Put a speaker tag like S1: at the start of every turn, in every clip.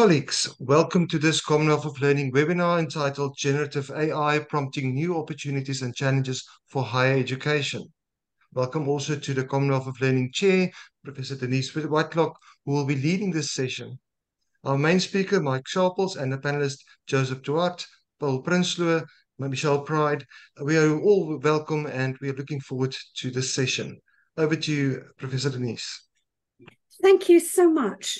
S1: Colleagues, welcome to this Commonwealth of Learning webinar entitled Generative AI Prompting New Opportunities and Challenges for Higher Education. Welcome also to the Commonwealth of Learning Chair, Professor Denise Whitelock, who will be leading this session. Our main speaker, Mike Sharples, and the panelists, Joseph Duarte, Paul Prinsloo, Mychelle Pride. We are all welcome and we are looking forward to this session. Over to you, Professor Denise.
S2: Thank you so much.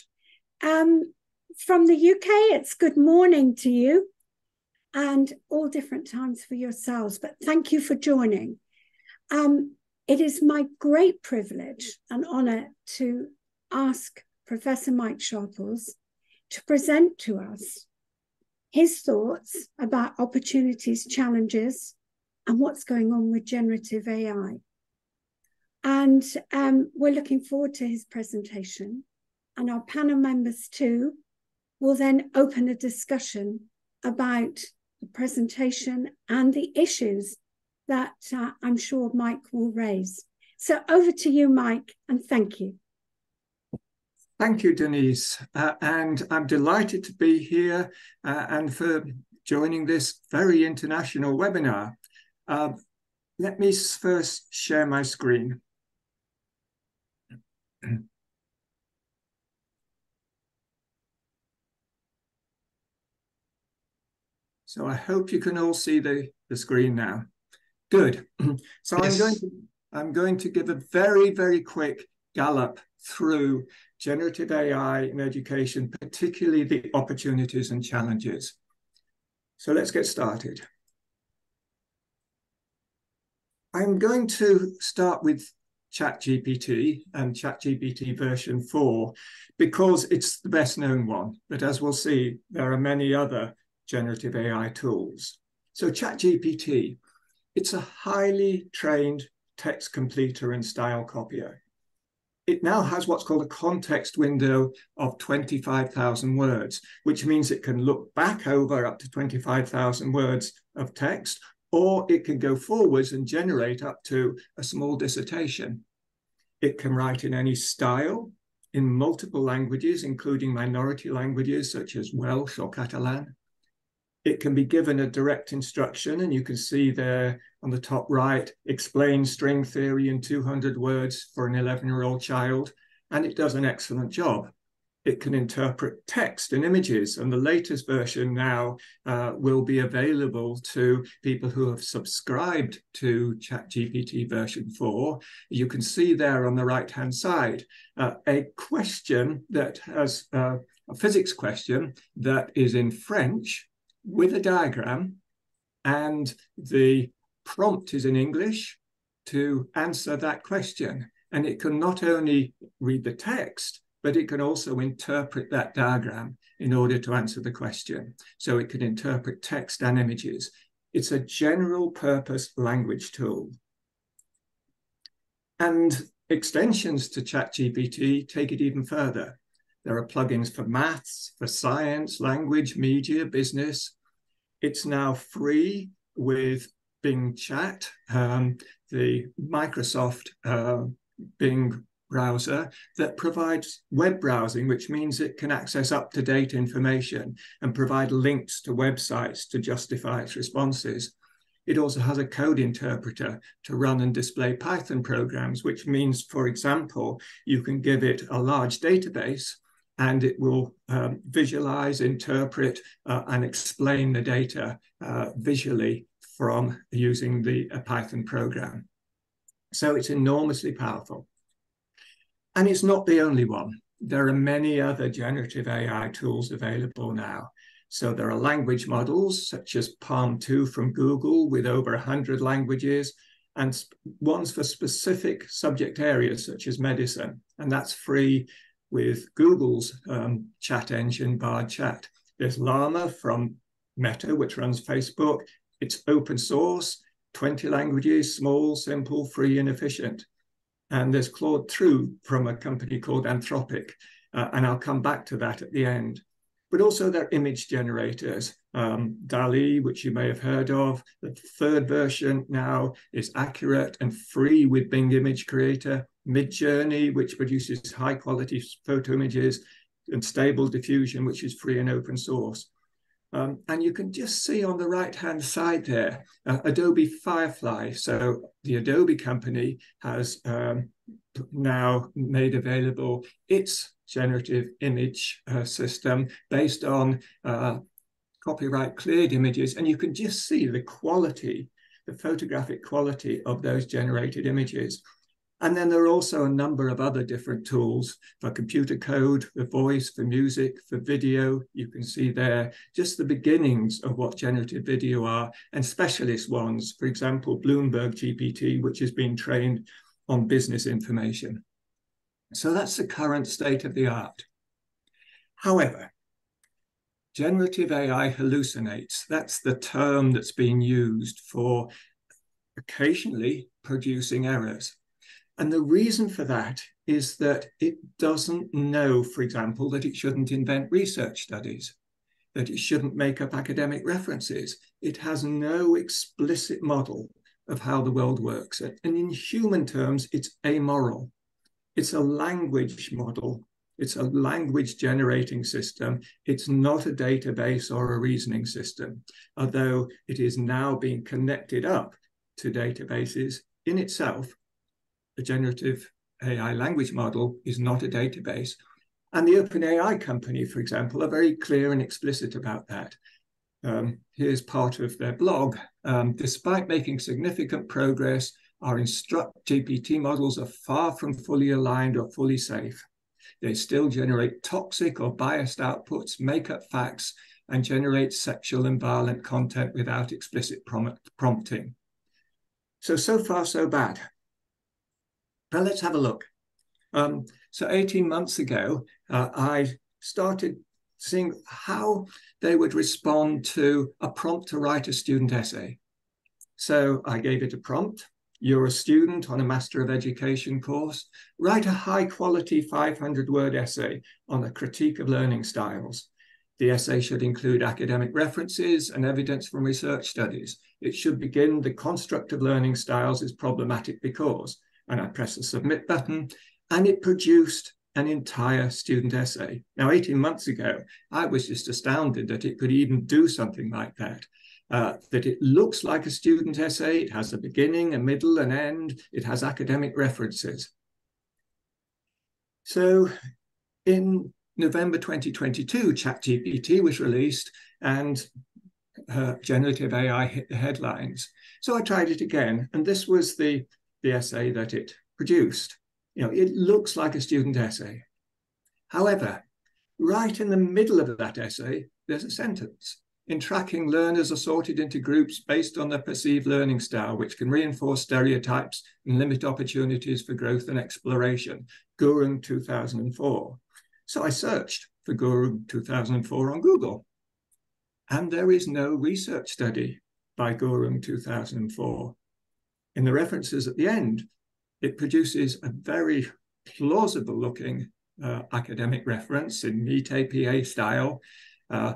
S2: Um, from the UK, it's good morning to you and all different times for yourselves, but thank you for joining. Um, it is my great privilege and honour to ask Professor Mike Sharples to present to us his thoughts about opportunities, challenges, and what's going on with generative AI. And um, we're looking forward to his presentation. And our panel members, too, will then open a discussion about the presentation and the issues that uh, I'm sure Mike will raise. So over to you, Mike, and thank you.
S3: Thank you, Denise. Uh, and I'm delighted to be here uh, and for joining this very international webinar. Uh, let me first share my screen. So I hope you can all see the, the screen now. Good. so yes. I'm going to I'm going to give a very, very quick gallop through generative AI in education, particularly the opportunities and challenges. So let's get started. I'm going to start with ChatGPT and ChatGPT version 4 because it's the best known one. But as we'll see, there are many other generative AI tools. So ChatGPT, it's a highly trained text completer and style copier. It now has what's called a context window of 25,000 words, which means it can look back over up to 25,000 words of text, or it can go forwards and generate up to a small dissertation. It can write in any style, in multiple languages, including minority languages such as Welsh or Catalan it can be given a direct instruction, and you can see there on the top right, explain string theory in 200 words for an 11-year-old child, and it does an excellent job. It can interpret text and images, and the latest version now uh, will be available to people who have subscribed to ChatGPT version 4. You can see there on the right-hand side uh, a question that has uh, a physics question that is in French, with a diagram and the prompt is in English to answer that question. And it can not only read the text, but it can also interpret that diagram in order to answer the question. So it can interpret text and images. It's a general purpose language tool. And extensions to ChatGPT take it even further. There are plugins for maths, for science, language, media, business. It's now free with Bing Chat, um, the Microsoft uh, Bing browser that provides web browsing, which means it can access up-to-date information and provide links to websites to justify its responses. It also has a code interpreter to run and display Python programs, which means, for example, you can give it a large database and it will um, visualize, interpret, uh, and explain the data uh, visually from using the Python program. So it's enormously powerful. And it's not the only one. There are many other generative AI tools available now. So there are language models such as PaLM 2 from Google with over 100 languages and ones for specific subject areas such as medicine. And that's free with Google's um, chat engine, Bard Chat. There's Llama from Meta, which runs Facebook. It's open source, 20 languages, small, simple, free, and efficient. And there's Claude 2 from a company called Anthropic. Uh, and I'll come back to that at the end. But also their image generators, um, DALL-E, which you may have heard of. The third version now is accurate and free with Bing Image Creator. Midjourney, which produces high quality photo images, and stable diffusion, which is free and open source. Um, and you can just see on the right-hand side there, uh, Adobe Firefly. So the Adobe company has um, now made available its generative image uh, system based on uh, copyright cleared images. And you can just see the quality, the photographic quality of those generated images. And then there are also a number of other different tools for computer code, for voice, for music, for video. You can see there just the beginnings of what generative video are and specialist ones. For example, Bloomberg GPT, which has been trained on business information. So that's the current state of the art. However, generative AI hallucinates. That's the term that's being used for occasionally producing errors. And the reason for that is that it doesn't know, for example, that it shouldn't invent research studies, that it shouldn't make up academic references. It has no explicit model of how the world works. And in human terms, it's amoral. It's a language model. It's a language generating system. It's not a database or a reasoning system, although it is now being connected up to databases in itself. A generative AI language model is not a database. And the OpenAI company, for example, are very clear and explicit about that. Um, here's part of their blog. Um, despite making significant progress, our instruct GPT models are far from fully aligned or fully safe. They still generate toxic or biased outputs, make up facts, and generate sexual and violent content without explicit prom prompting. So, so far, so bad. But let's have a look. Um, so 18 months ago, uh, I started seeing how they would respond to a prompt to write a student essay. So I gave it a prompt. You're a student on a Master of Education course. Write a high quality 500 word essay on a critique of learning styles. The essay should include academic references and evidence from research studies. It should begin the construct of learning styles is problematic because, and I press the submit button, and it produced an entire student essay. Now, 18 months ago, I was just astounded that it could even do something like that. Uh, that it looks like a student essay, it has a beginning, a middle, an end, it has academic references. So in November 2022, ChatGPT was released and uh, generative AI hit the headlines. So I tried it again, and this was the, the essay that it produced. You know, it looks like a student essay. However, right in the middle of that essay, there's a sentence. In tracking, learners are sorted into groups based on their perceived learning style, which can reinforce stereotypes and limit opportunities for growth and exploration. Gurung 2004. So I searched for Gurung 2004 on Google. And there is no research study by Gurung 2004. In the references at the end, it produces a very plausible looking uh, academic reference in neat APA style. Uh,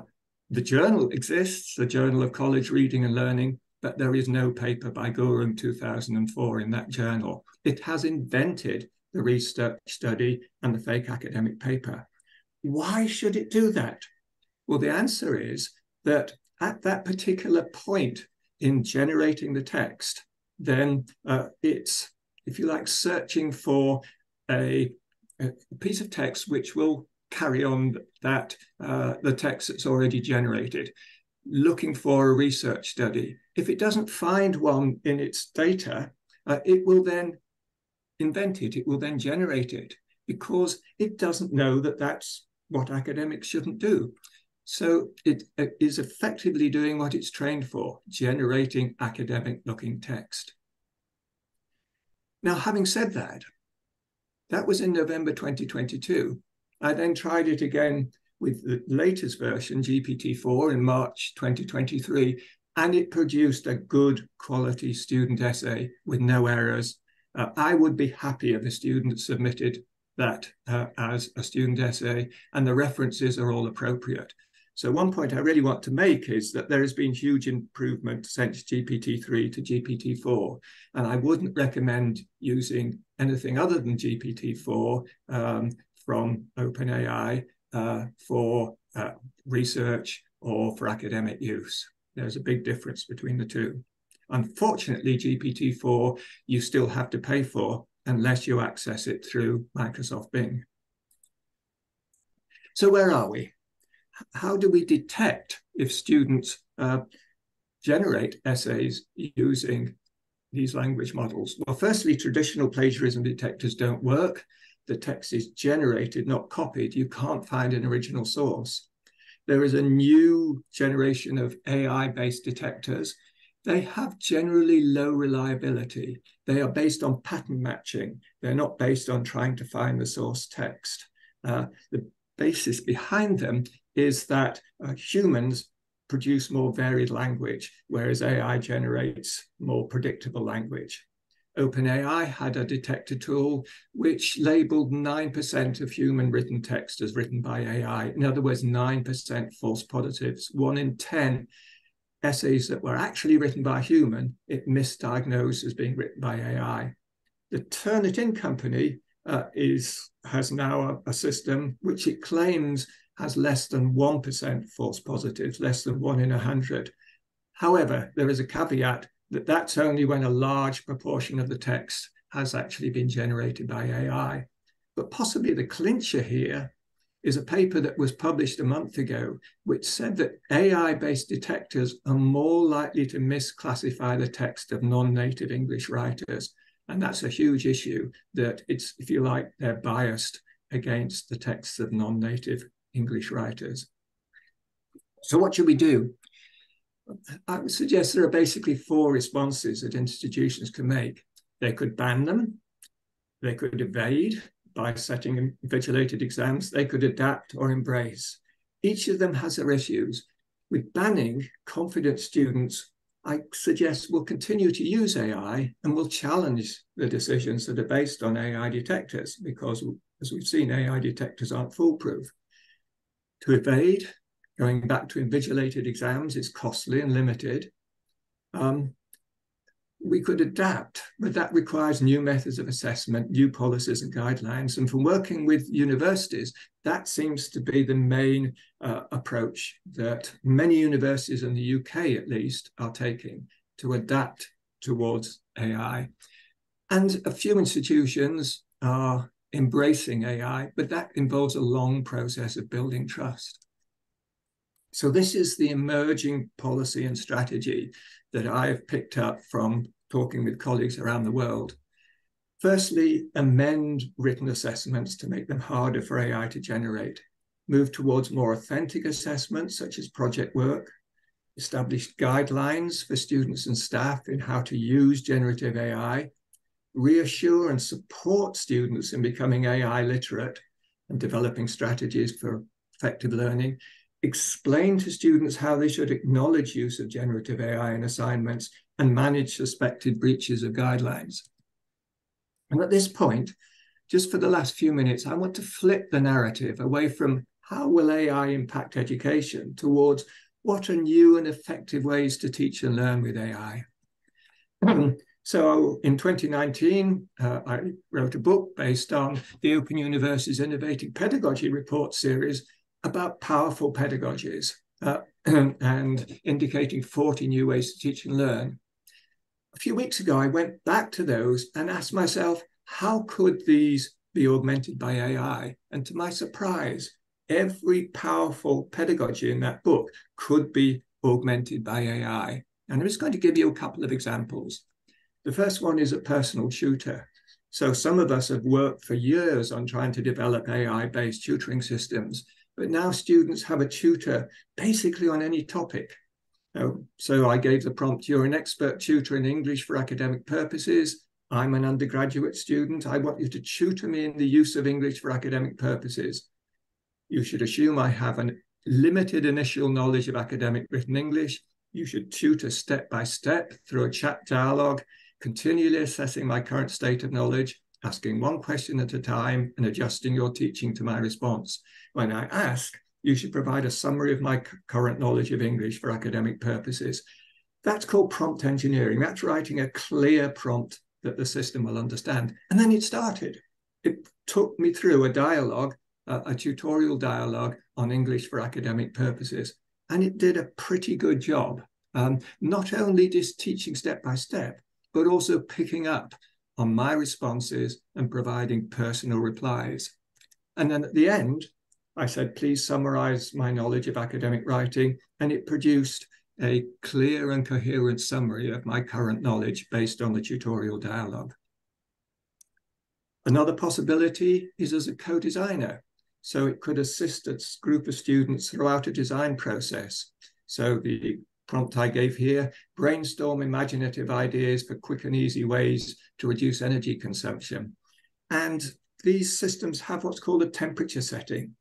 S3: the journal exists, the Journal of College Reading and Learning, but there is no paper by Gurung 2004 in that journal. It has invented the research study and the fake academic paper. Why should it do that? Well, the answer is that at that particular point in generating the text, then uh, it's if you like, searching for a, a piece of text which will carry on that uh, the text that's already generated, looking for a research study. If it doesn't find one in its data, uh, it will then invent it, it will then generate it because it doesn't know that that's what academics shouldn't do. So it, is effectively doing what it's trained for, generating academic looking text. Now, having said that, that was in November 2022. I then tried it again with the latest version, GPT-4, in March 2023, and it produced a good quality student essay with no errors. Uh, I would be happy if a student submitted that uh, as a student essay, and the references are all appropriate. So one point I really want to make is that there has been huge improvement since GPT-3 to GPT-4, and I wouldn't recommend using anything other than GPT-4 um, from OpenAI uh, for uh, research or for academic use. There's a big difference between the two. Unfortunately, GPT-4 you still have to pay for unless you access it through Microsoft Bing. So where are we? How do we detect if students uh, generate essays using these language models? Well, firstly, traditional plagiarism detectors don't work. The text is generated, not copied. You can't find an original source. There is a new generation of AI-based detectors. They have generally low reliability. They are based on pattern matching. They're not based on trying to find the source text. Uh, the basis behind them is that uh, humans produce more varied language, whereas AI generates more predictable language. OpenAI had a detector tool which labeled 9% of human written text as written by AI. In other words, 9% false positives. One in 10 essays that were actually written by a human, it misdiagnosed as being written by AI. The Turnitin company uh, is has now a, a system which it claims has less than 1% false positives, less than one in 100. However, there is a caveat that that's only when a large proportion of the text has actually been generated by AI. But possibly the clincher here is a paper that was published a month ago, which said that AI-based detectors are more likely to misclassify the text of non-native English writers. And that's a huge issue that it's, if you like, they're biased against the texts of non-native English writers. So what should we do? I would suggest there are basically four responses that institutions can make. They could ban them, they could evade by setting invigilated exams, they could adapt or embrace. Each of them has their issues. With banning, confident students, I suggest we'll continue to use AI and we'll challenge the decisions that are based on AI detectors because, as we've seen, AI detectors aren't foolproof. To evade, going back to invigilated exams is costly and limited. Um, we could adapt, but that requires new methods of assessment, new policies and guidelines. And from working with universities, that seems to be the main uh, approach that many universities in the UK, at least, are taking to adapt towards AI. And a few institutions are embracing AI, but that involves a long process of building trust. So this is the emerging policy and strategy that I've picked up from talking with colleagues around the world. Firstly, amend written assessments to make them harder for AI to generate. Move towards more authentic assessments, such as project work. Establish guidelines for students and staff in how to use generative AI. Reassure and support students in becoming AI literate and developing strategies for effective learning explain to students how they should acknowledge use of generative AI in assignments and manage suspected breaches of guidelines. And at this point, just for the last few minutes, I want to flip the narrative away from how will AI impact education towards what are new and effective ways to teach and learn with AI. so in 2019, uh, I wrote a book based on the Open University's Innovating Pedagogy Report series about powerful pedagogies uh, and indicating 40 new ways to teach and learn. A few weeks ago, I went back to those and asked myself, how could these be augmented by AI? And to my surprise, every powerful pedagogy in that book could be augmented by AI. And I'm just going to give you a couple of examples. The first one is a personal tutor. So some of us have worked for years on trying to develop AI-based tutoring systems but now students have a tutor basically on any topic. so I gave the prompt, you're an expert tutor in English for academic purposes. I'm an undergraduate student. I want you to tutor me in the use of English for academic purposes. You should assume I have a limited initial knowledge of academic written English. You should tutor step by step through a chat dialogue, continually assessing my current state of knowledge asking one question at a time and adjusting your teaching to my response. When I ask, you should provide a summary of my current knowledge of English for academic purposes. That's called prompt engineering. That's writing a clear prompt that the system will understand. And then it started. It took me through a dialogue a, a tutorial dialogue on English for academic purposes. And it did a pretty good job, um, not only just teaching step by step, but also picking up on my responses and providing personal replies. And then at the end, I said, please summarize my knowledge of academic writing. And it produced a clear and coherent summary of my current knowledge based on the tutorial dialogue. Another possibility is as a co-designer. So it could assist a group of students throughout a design process. So the prompt I gave here, brainstorm imaginative ideas for quick and easy ways to reduce energy consumption. And these systems have what's called a temperature setting.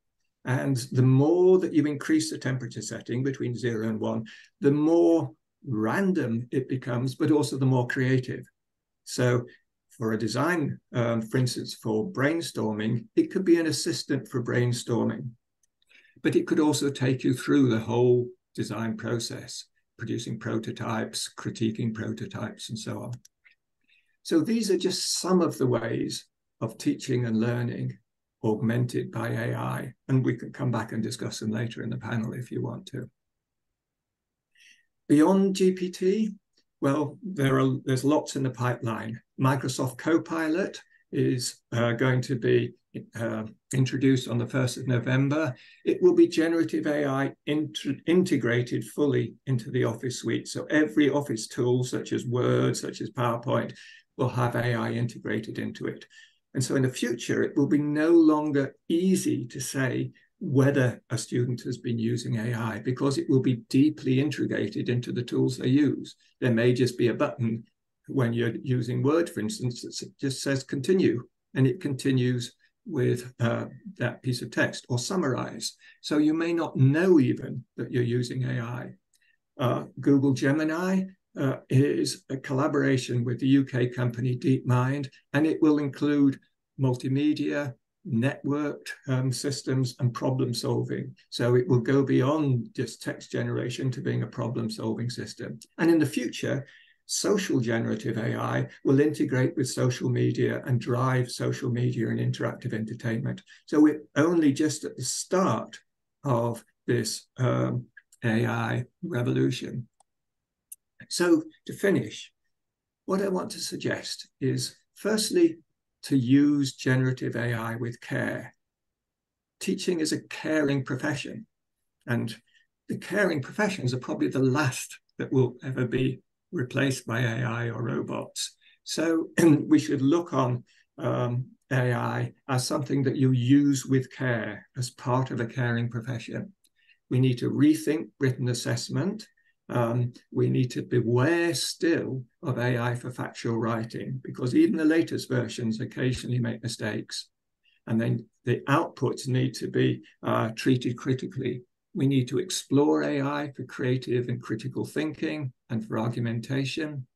S3: And the more that you increase the temperature setting between zero and one, the more random it becomes, but also the more creative. So for a design, um, for instance, for brainstorming, it could be an assistant for brainstorming, but it could also take you through the whole design process, producing prototypes, critiquing prototypes, and so on. So these are just some of the ways of teaching and learning augmented by AI. And we can come back and discuss them later in the panel if you want to. Beyond GPT, well, there are there's lots in the pipeline. Microsoft Copilot is uh, going to be uh, introduced on the 1st of November. It will be generative AI integrated fully into the Office suite. So every Office tool, such as Word, such as PowerPoint, will have AI integrated into it. And so in the future, it will be no longer easy to say whether a student has been using AI because it will be deeply integrated into the tools they use. There may just be a button when you're using Word, for instance, that just says continue, and it continues with uh, that piece of text or summarize. So you may not know even that you're using AI. Uh, Google Gemini uh, is a collaboration with the UK company DeepMind, and it will include multimedia, networked um, systems, and problem solving. So it will go beyond just text generation to being a problem solving system. And in the future, social generative AI will integrate with social media and drive social media and interactive entertainment. So we're only just at the start of this um, AI revolution. So to finish, what I want to suggest is firstly, to use generative AI with care. Teaching is a caring profession, and the caring professions are probably the last that will ever be replaced by AI or robots. So we should look on um, AI as something that you use with care as part of a caring profession. We need to rethink written assessment um, we need to beware still of AI for factual writing because even the latest versions occasionally make mistakes. And then the outputs need to be uh, treated critically. We need to explore AI for creative and critical thinking and for argumentation,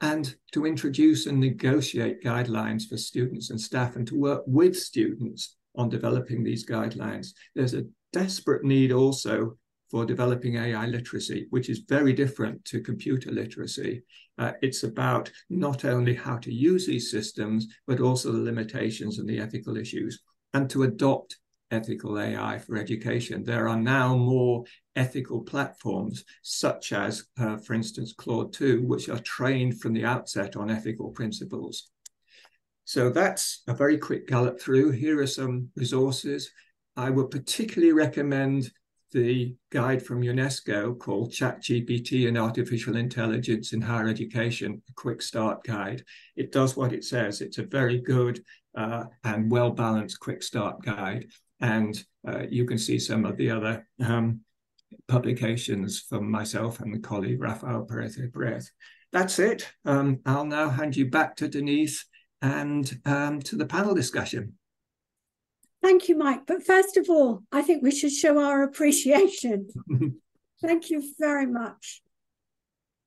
S3: and to introduce and negotiate guidelines for students and staff and to work with students on developing these guidelines. There's a desperate need also for developing AI literacy, which is very different to computer literacy. Uh, it's about not only how to use these systems, but also the limitations and the ethical issues, and to adopt ethical AI for education. There are now more ethical platforms, such as, uh, for instance, Claude 2, which are trained from the outset on ethical principles. So that's a very quick gallop through. Here are some resources. I would particularly recommend the guide from UNESCO called ChatGPT and Artificial Intelligence in Higher Education, a quick start guide. It does what it says. It's a very good uh, and well balanced quick start guide. And uh, you can see some of the other um, publications from myself and the colleague Rafael Perez Perez. That's it. Um, I'll now hand you back to Denise and um, to the panel discussion.
S2: Thank you, Mike. But first of all, I think we should show our appreciation. Thank you very much.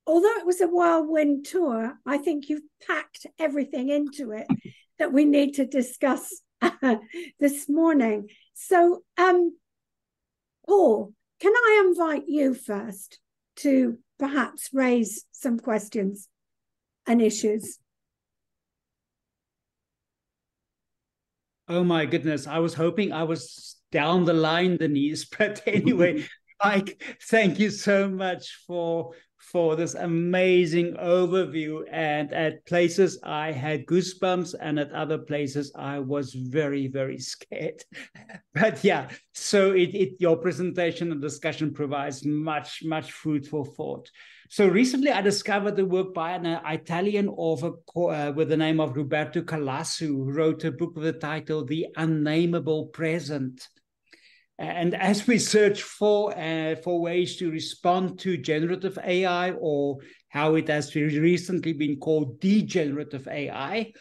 S2: Although it was a whirlwind tour, I think you've packed everything into it that we need to discuss this morning. So, um, Paul, can I invite you first to perhaps raise some questions and issues?
S4: Oh my goodness. I was hoping I was down the line, Denise. But anyway, Mike, thank you so much for for this amazing overview. And at places I had goosebumps, and at other places I was very, very scared. but yeah, so it, it your presentation and discussion provides much, much food for thought. So recently, I discovered the work by an Italian author uh, with the name of Roberto Calasso, who wrote a book with the title "The Unnameable Present." And as we search for uh, for ways to respond to generative AI, or how it has recently been called degenerative AI,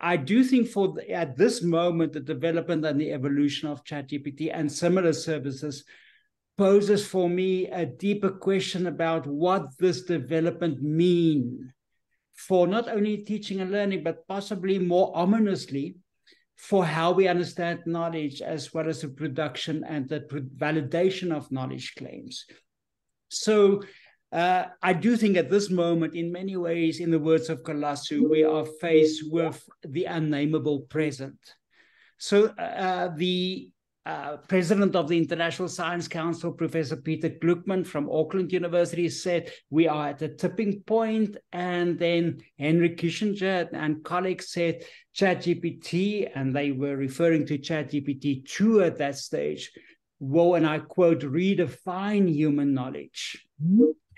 S4: I do think for the, at this moment the development and the evolution of ChatGPT and similar services poses for me a deeper question about what this development mean for not only teaching and learning, but possibly more ominously for how we understand knowledge as well as the production and the validation of knowledge claims. So uh, I do think at this moment, in many ways, in the words of Calasso, we are faced with the unnameable present. So uh, the uh, president of the International Science Council, Professor Peter Gluckman from Auckland University, said we are at a tipping point. And then Henry Kissinger and colleagues said ChatGPT, and they were referring to ChatGPT 2 at that stage, will, and I quote, redefine human knowledge,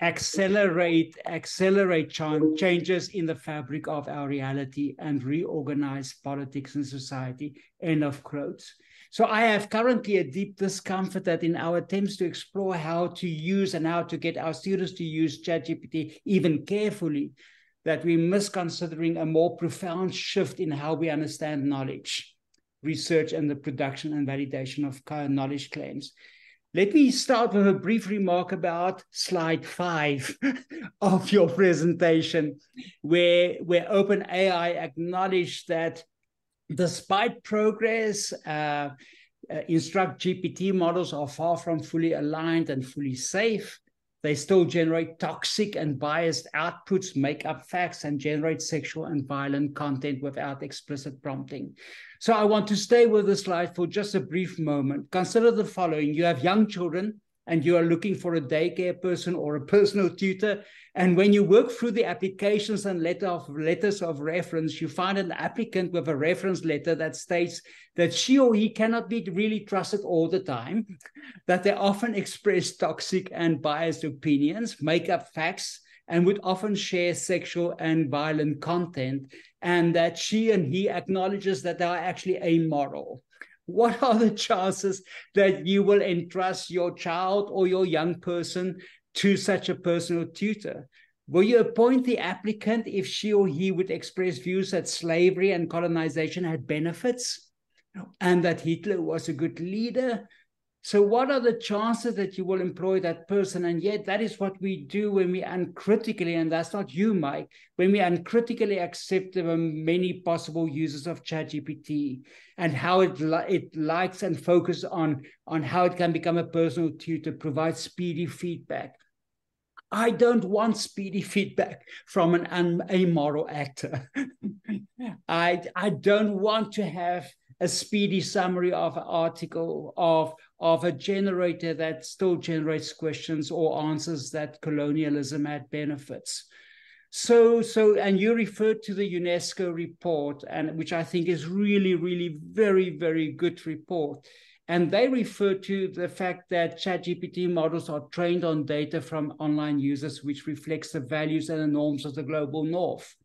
S4: accelerate, accelerate ch- changes in the fabric of our reality, and reorganize politics and society. End of quotes. So I have currently a deep discomfort that in our attempts to explore how to use and how to get our students to use ChatGPT even carefully, that we miss considering a more profound shift in how we understand knowledge, research, and the production and validation of knowledge claims. Let me start with a brief remark about slide five of your presentation, where, where OpenAI acknowledged that despite progress, uh, uh, Instruct GPT models are far from fully aligned and fully safe. They still generate toxic and biased outputs, make up facts, and generate sexual and violent content without explicit prompting. So I want to stay with this slide for just a brief moment. Consider the following. You have young children and you are looking for a daycare person or a personal tutor. And when you work through the applications and letter of letters of reference, you find an applicant with a reference letter that states that she or he cannot be really trusted all the time, that they often express toxic and biased opinions, make up facts, and would often share sexual and violent content, and that she and he acknowledges that they are actually amoral what are the chances that you will entrust your child or your young person to such a personal tutor? Will you appoint the applicant if she or he would express views that slavery and colonization had benefits and that Hitler was a good leader? So, what are the chances that you will employ that person? And yet, that is what we do when we uncritically, and that's not you, Mike, when we uncritically accept the many possible uses of ChatGPT and how it, it likes and focuses on, on how it can become a personal tutor, provide speedy feedback. I don't want speedy feedback from an amoral actor. I, I don't want to have a speedy summary of an article of of a generator that still generates questions or answers that colonialism had benefits. So, so, and you referred to the UNESCO report, and which I think is really, really very, very good report. And they refer to the fact that ChatGPT models are trained on data from online users, which reflects the values and the norms of the global north.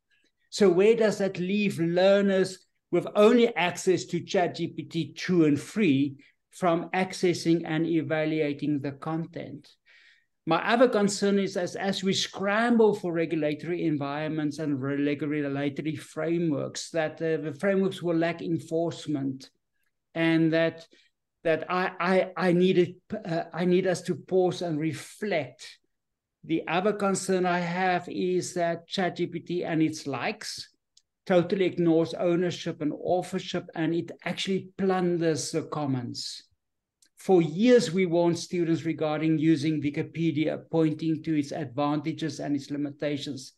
S4: So, where does that leave learners with only access to ChatGPT 2 and 3 from accessing and evaluating the content. My other concern is as, as we scramble for regulatory environments and regulatory frameworks, that uh, the frameworks will lack enforcement and that that I, I, I, needed, uh, I need us to pause and reflect. The other concern I have is that ChatGPT and its likes totally ignores ownership and authorship, and it actually plunders the commons. For years, we warned students regarding using Wikipedia, pointing to its advantages and its limitations.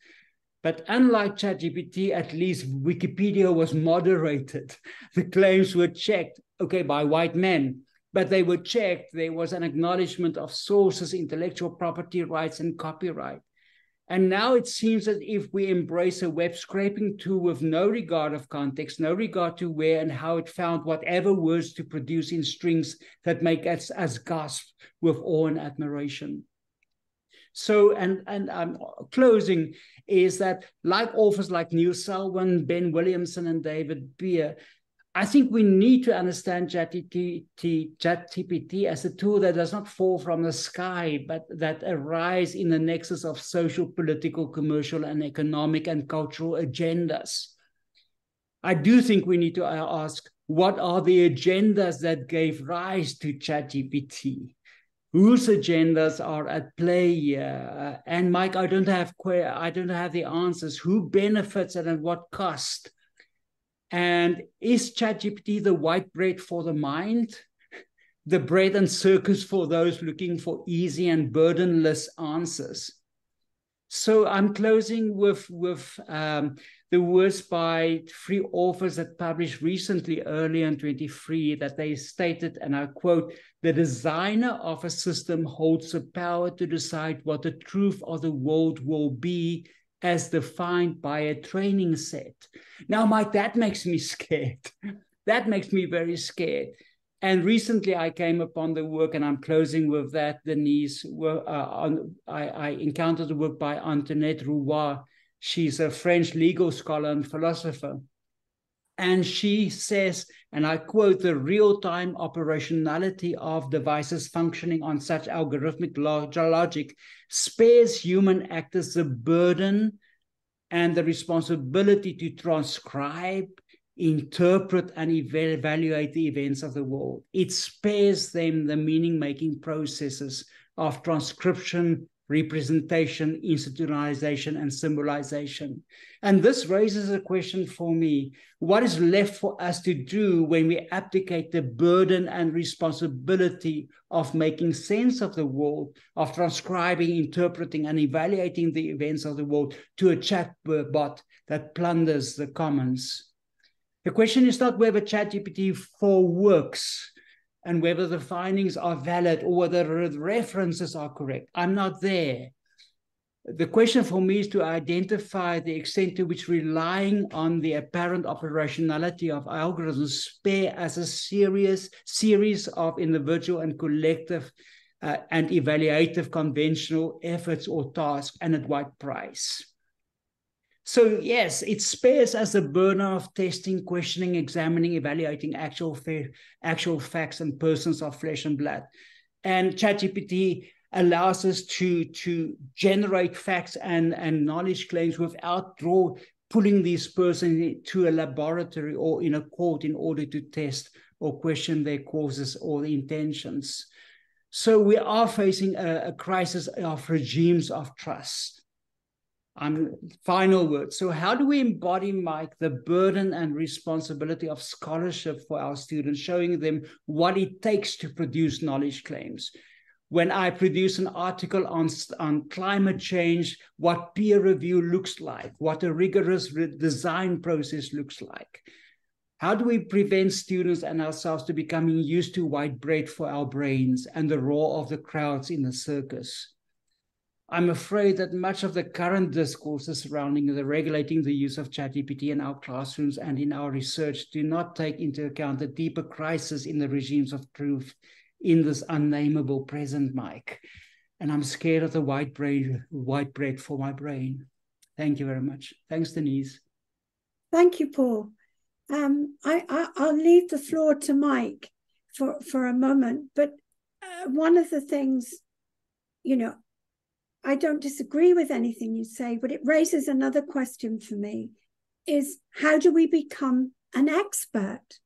S4: But unlike ChatGPT, at least Wikipedia was moderated. The claims were checked, okay, by white men, but they were checked. There was an acknowledgement of sources, intellectual property rights, and copyright. And now it seems that if we embrace a web scraping tool with no regard of context, no regard to where and how it found whatever words to produce in strings that make us, us gasp with awe and admiration. So, and and I'm closing is that like authors like Neil Selwyn, Ben Williamson, and David Beer, I think we need to understand ChatGPT as a tool that does not fall from the sky, but that arises in the nexus of social, political, commercial, and economic and cultural agendas. I do think we need to uh, ask what are the agendas that gave rise to ChatGPT? Whose agendas are at play here? Uh, and Mike, I don't have I don't have the answers. Who benefits and at what cost? And is ChatGPT the white bread for the mind? The bread and circus for those looking for easy and burdenless answers. So I'm closing with, with um, the words by three authors that published recently, earlier in 23, that they stated, and I quote, the designer of a system holds the power to decide what the truth of the world will be as defined by a training set. Now, Mike, that makes me scared. that makes me very scared. And recently I came upon the work, and I'm closing with that, Denise. Uh, on, I, I, encountered the work by Antoinette Rouvroy. She's a French legal scholar and philosopher. And she says, and I quote, the real time operationality of devices functioning on such algorithmic logic spares human actors the burden and the responsibility to transcribe, interpret, and evaluate the events of the world. It spares them the meaning making processes of transcription, representation, institutionalization, and symbolization. And this raises a question for me what is left for us to do when we abdicate the burden and responsibility of making sense of the world, of transcribing, interpreting, and evaluating the events of the world to a chatbot that plunders the commons? The question is not whether ChatGPT 4 works and whether the findings are valid or whether the references are correct. I'm not there. The question for me is to identify the extent to which relying on the apparent operationality of algorithms spare as a serious series of individual and collective uh, and evaluative conventional efforts or tasks and at what price. So yes, it spares us the burner of testing, questioning, examining, evaluating actual actual facts and persons of flesh and blood. And ChatGPT allows us to, to generate facts and, and knowledge claims without draw, pulling these persons to a laboratory or in a court in order to test or question their causes or intentions. So we are facing a, a crisis of regimes of trust um, final word. So, how do we embody, Mike, the burden and responsibility of scholarship for our students, showing them what it takes to produce knowledge claims? When I produce an article on, on climate change, what peer review looks like, what a rigorous design process looks like. How do we prevent students and ourselves to becoming used to white bread for our brains and the roar of the crowds in the circus? I'm afraid that much of the current discourses surrounding the regulating the use of ChatGPT in our classrooms and in our research do not take into account the deeper crisis in the regimes of truth in this unnameable present, Mike. And I'm scared of the white bread, white bread for my brain. Thank you very much. Thanks, Denise.
S2: Thank you, Paul. Um, I, will leave the floor to Mike for, for a moment. But uh, one of the things, you know, I don't disagree with anything you say, but it raises another question for me is how do we become an expert?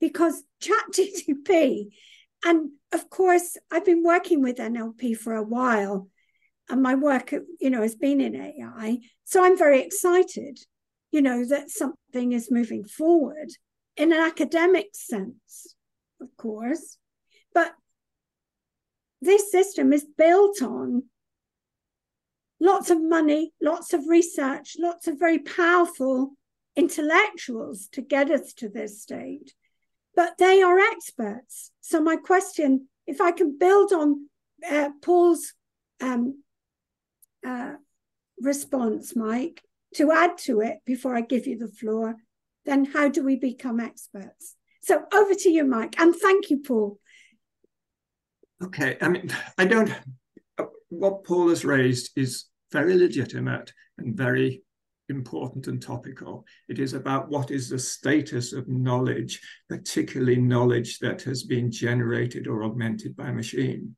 S2: Because ChatGPT, and of course, I've been working with NLP for a while, and my work, you know, has been in AI. So I'm very excited, you know, that something is moving forward in an academic sense, of course. But this system is built on lots of money, lots of research, lots of very powerful intellectuals to get us to this state, but they are experts. So, my question if I can build on uh, Paul's um, uh, response, Mike, to add to it before I give you the floor, then how do we become experts? So, over to you, Mike, and thank you, Paul.
S3: Okay, I mean, I don't. What Paul has raised is very legitimate and very important and topical. It is about what is the status of knowledge, particularly knowledge that has been generated or augmented by machine.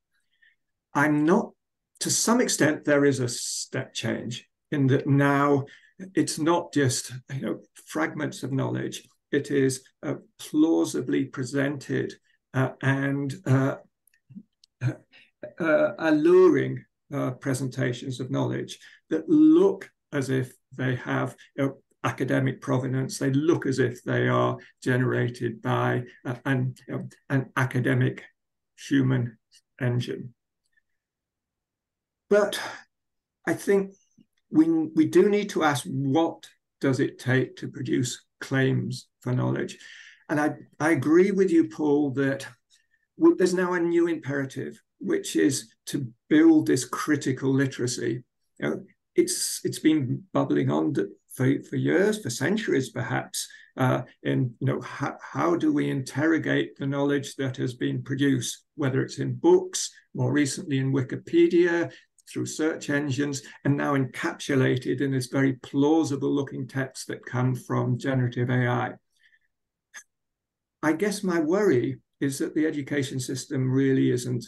S3: I'm not, to some extent, there is a step change in that now it's not just you know fragments of knowledge. It is uh, plausibly presented uh, and uh, uh, uh alluring uh, presentations of knowledge that look as if they have you know, academic provenance. They look as if they are generated by uh, an, you know, an academic human engine. But I think we, we do need to ask what does it take to produce claims for knowledge? And I, I agree with you, Paul, that there's now a new imperative, which is to build this critical literacy. You know, it's it's been bubbling on for, for years, for centuries perhaps, uh, in you know how, how do we interrogate the knowledge that has been produced, whether it's in books, more recently in Wikipedia, through search engines, and now encapsulated in this very plausible looking text that come from generative AI. I guess my worry is that the education system really isn't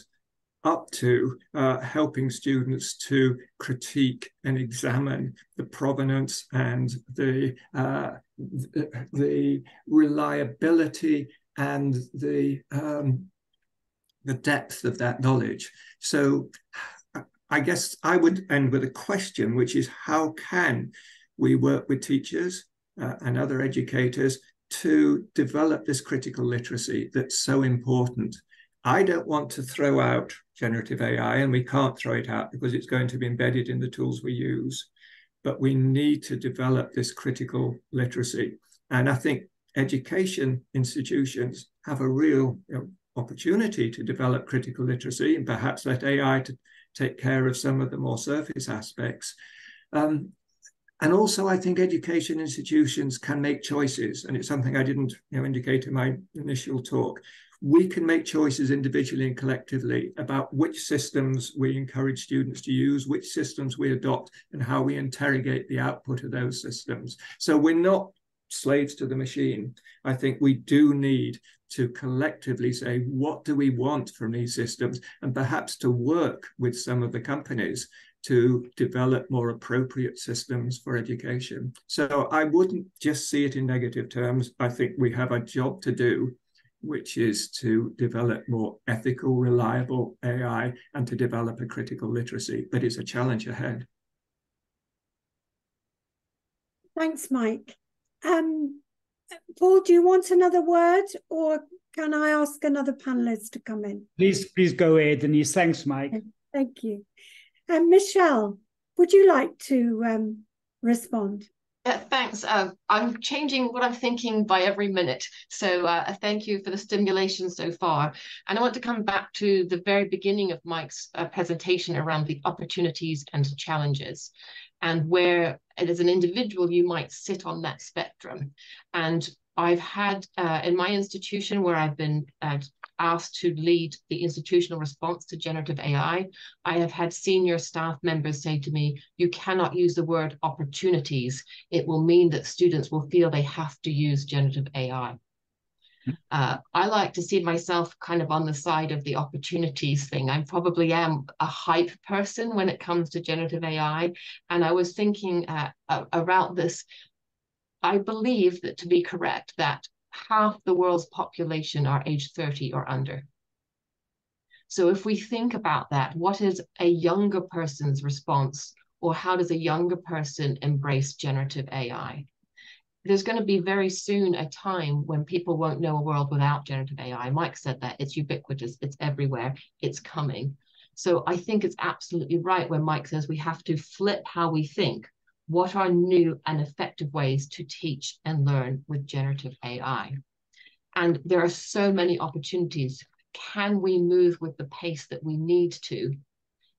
S3: up to uh, helping students to critique and examine the provenance and the, uh, the, reliability and the, um, the depth of that knowledge. So I guess I would end with a question, which is how can we work with teachers uh, and other educators to develop this critical literacy that's so important I don't want to throw out generative AI, and we can't throw it out because it's going to be embedded in the tools we use. But we need to develop this critical literacy. And I think education institutions have a real you know, opportunity to develop critical literacy and perhaps let AI to take care of some of the more surface aspects. Um, and also, I think education institutions can make choices, and it's something I didn't you know, indicate in my initial talk we can make choices individually and collectively about which systems we encourage students to use, which systems we adopt, and how we interrogate the output of those systems. So we're not slaves to the machine. I think we do need to collectively say, what do we want from these systems? And perhaps to work with some of the companies to develop more appropriate systems for education. So I wouldn't just see it in negative terms. I think we have a job to do which is to develop more ethical, reliable AI and to develop a critical literacy. But it's a challenge ahead.
S2: Thanks, Mike. Um, Paul, do you want another word or can I ask another panelist to come in?
S4: Please, please go ahead, Denise. Thanks, Mike.
S2: Thank you. Um, Mychelle, would you like to um, respond?
S5: Uh, thanks. Uh, I'm changing what I'm thinking by every minute. So uh, thank you for the stimulation so far. And I want to come back to the very beginning of Mike's uh, presentation around the opportunities and challenges and where as an individual you might sit on that spectrum. And I've had uh, in my institution where I've been asked to lead the institutional response to generative AI, I have had senior staff members say to me, you cannot use the word opportunities. It will mean that students will feel they have to use generative AI. Uh, I like to see myself kind of on the side of the opportunities thing. I probably am a hype person when it comes to generative AI. And I was thinking uh, around this. I believe that to be correct, that half the world's population are age 30 or under. So if we think about that, what is a younger person's response or how does a younger person embrace generative AI? There's going to be very soon a time when people won't know a world without generative AI. Mike said that it's ubiquitous, it's everywhere, it's coming. So I think it's absolutely right when Mike says we have to flip how we think. What are new and effective ways to teach and learn with generative AI? And there are so many opportunities. Can we move with the pace that we need to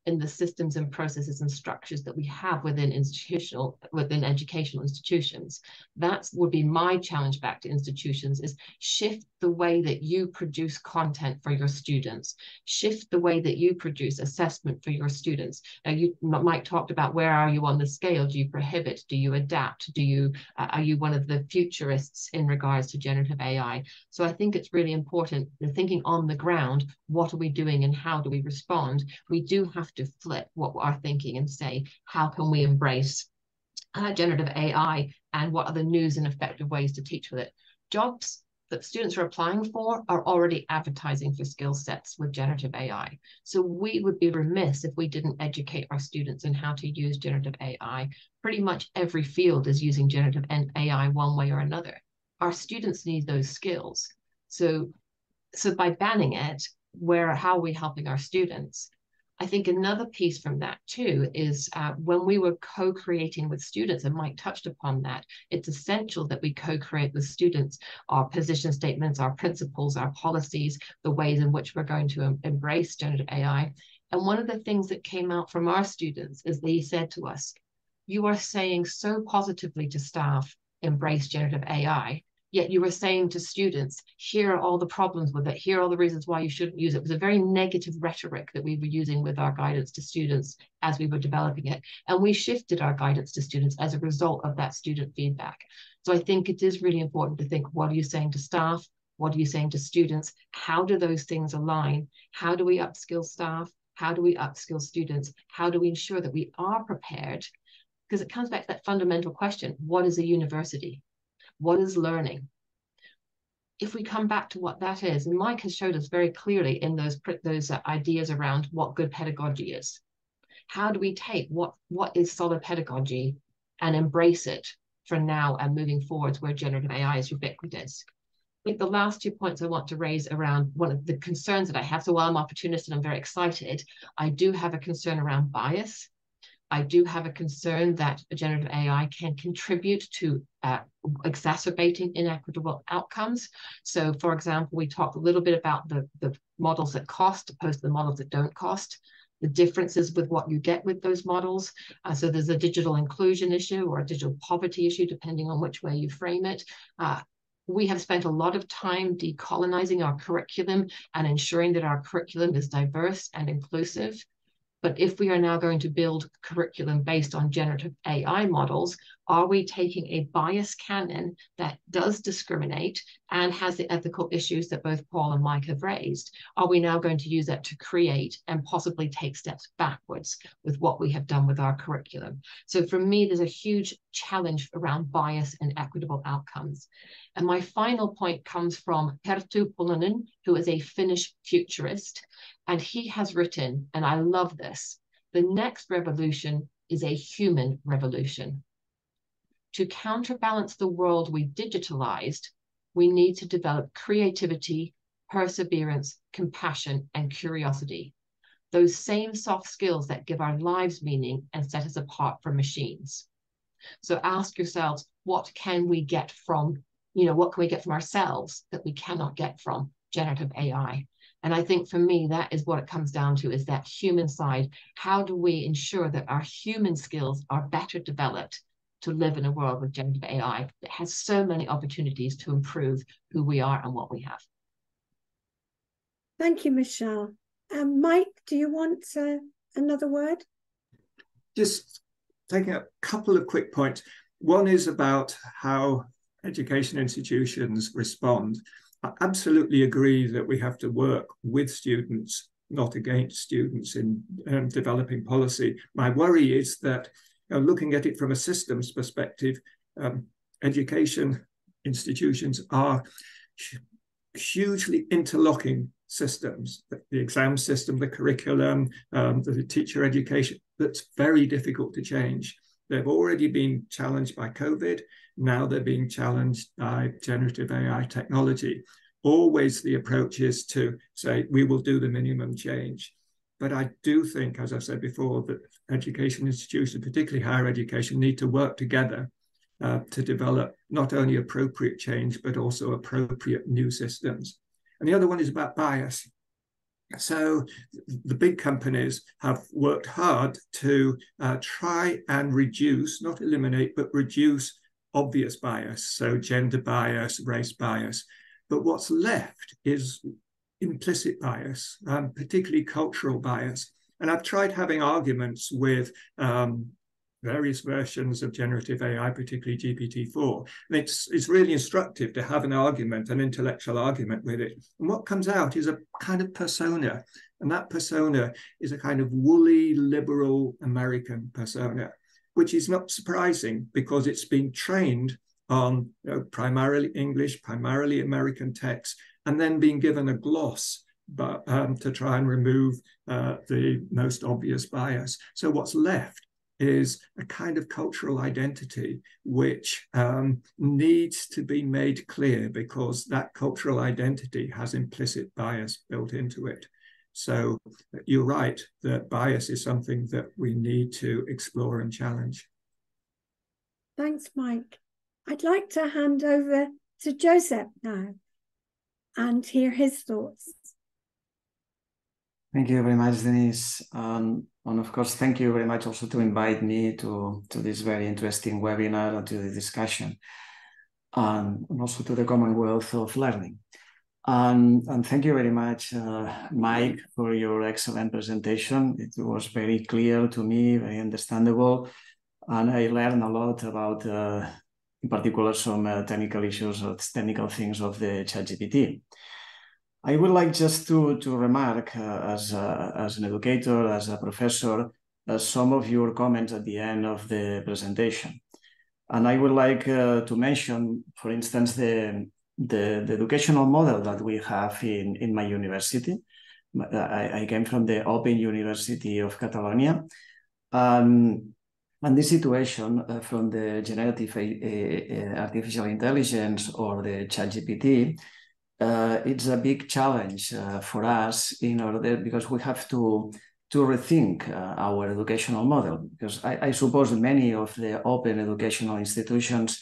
S5: in the systems and processes and structures that we have within institutional within educational institutions. That would be my challenge back to institutions is shift the way that you produce content for your students. Shift the way that you produce assessment for your students. Now you mike talked about where are you on the scale? Do you prohibit? Do you adapt? Do you uh, are you one of the futurists in regards to generative ai so i think it's really important the thinking on the ground what are we doing and how do we respond? We do have to flip what we're thinking and say, how can we embrace uh, generative AI and what are the news and effective ways to teach with it? Jobs that students are applying for are already advertising for skill sets with generative AI. So we would be remiss if we didn't educate our students in how to use generative AI. Pretty much every field is using generative AI one way or another. Our students need those skills. So, so by banning it, where how are we helping our students? I think another piece from that too is uh, when we were co-creating with students, and Mike touched upon that, it's essential that we co-create with students our position statements, our principles, our policies, the ways in which we're going to embrace generative AI. And one of the things that came out from our students is they said to us, you are saying so positively to staff, embrace generative AI, yet you were saying to students, here are all the problems with it, here are all the reasons why you shouldn't use it. It was a very negative rhetoric that we were using with our guidance to students as we were developing it. And we shifted our guidance to students as a result of that student feedback. So I think it is really important to think, what are you saying to staff? What are you saying to students? How do those things align? How do we upskill staff? How do we upskill students? How do we ensure that we are prepared? Because it comes back to that fundamental question, what is a university? What is learning? If we come back to what that is, and Mike has showed us very clearly in those, those uh, ideas around what good pedagogy is. How do we take what, what is solid pedagogy and embrace it for now and moving forwards where generative AI is ubiquitous? I think the last two points I want to raise around one of the concerns that I have. So while I'm opportunist and I'm very excited, I do have a concern around bias I do have a concern that generative AI can contribute to uh, exacerbating inequitable outcomes. So, for example, we talked a little bit about the, the models that cost opposed to the models that don't cost, the differences with what you get with those models. Uh, so, there's a digital inclusion issue or a digital poverty issue, depending on which way you frame it. Uh, we have spent a lot of time decolonizing our curriculum and ensuring that our curriculum is diverse and inclusive. But if we are now going to build curriculum based on generative AI models, are we taking a bias canon that does discriminate and has the ethical issues that both Paul and Mike have raised? Are we now going to use that to create and possibly take steps backwards with what we have done with our curriculum? So for me, there's a huge challenge around bias and equitable outcomes. And my final point comes from Perttu Pölönen, who is a Finnish futurist. And he has written, and I love this, the next revolution is a human revolution to counterbalance the world we've digitalized, we need to develop creativity, perseverance, compassion, and curiosity. Those same soft skills that give our lives meaning and set us apart from machines. So ask yourselves, what can we get from, you know, what can we get from ourselves that we cannot get from generative AI? And I think for me, that is what it comes down to is that human side. How do we ensure that our human skills are better developed to live in a world with generative AI that has so many opportunities to improve who we are and what we have.
S2: Thank you, Mychelle. Um, Mike, do you want uh, another word?
S3: Just taking a couple of quick points. One is about how education institutions respond. I absolutely agree that we have to work with students, not against students in um, developing policy. My worry is that uh, looking at it from a systems perspective, um, education institutions are hugely interlocking systems, the exam system, the curriculum, um, the teacher education, that's very difficult to change. They've already been challenged by COVID. Now they're being challenged by generative AI technology. Always the approach is to say, we will do the minimum change. But I do think, as I said before, that education institutions, particularly higher education, need to work together uh, to develop not only appropriate change, but also appropriate new systems. And the other one is about bias. So the big companies have worked hard to uh, try and reduce, not eliminate, but reduce obvious bias. So gender bias, race bias. But what's left is implicit bias, um, particularly cultural bias. And I've tried having arguments with um, various versions of generative AI, particularly GPT-4. And it's, it's really instructive to have an argument, an intellectual argument with it. And what comes out is a kind of persona. And that persona is a kind of woolly, liberal American persona, which is not surprising because it's been trained on you know, primarily English, primarily American texts, and then being given a gloss but um, to try and remove uh, the most obvious bias. So what's left is a kind of cultural identity which um, needs to be made clear because that cultural identity has implicit bias built into it. So you're right that bias is something that we need to explore and challenge.
S2: Thanks, Mike. I'd like to hand over to Josep now and hear his thoughts.
S6: Thank you very much, Denise. Um, and of course, thank you very much also to invite me to, to this very interesting webinar and to the discussion, and also to the Commonwealth of Learning. And, and thank you very much, uh, Mike, for your excellent presentation. It was very clear to me, very understandable, and I learned a lot about, uh, in particular, some uh, technical issues or technical things of the ChatGPT. I would like just to, to remark uh, as, a, as an educator, as a professor, uh, some of your comments at the end of the presentation. And I would like uh, to mention, for instance, the, the, the, educational model that we have in, in my university. I, I came from the Open University of Catalonia. Um, and this situation uh, from the generative artificial intelligence or the ChatGPT uh, it's a big challenge uh, for us in order because we have to to rethink uh, our educational model. Because I, I, suppose many of the open educational institutions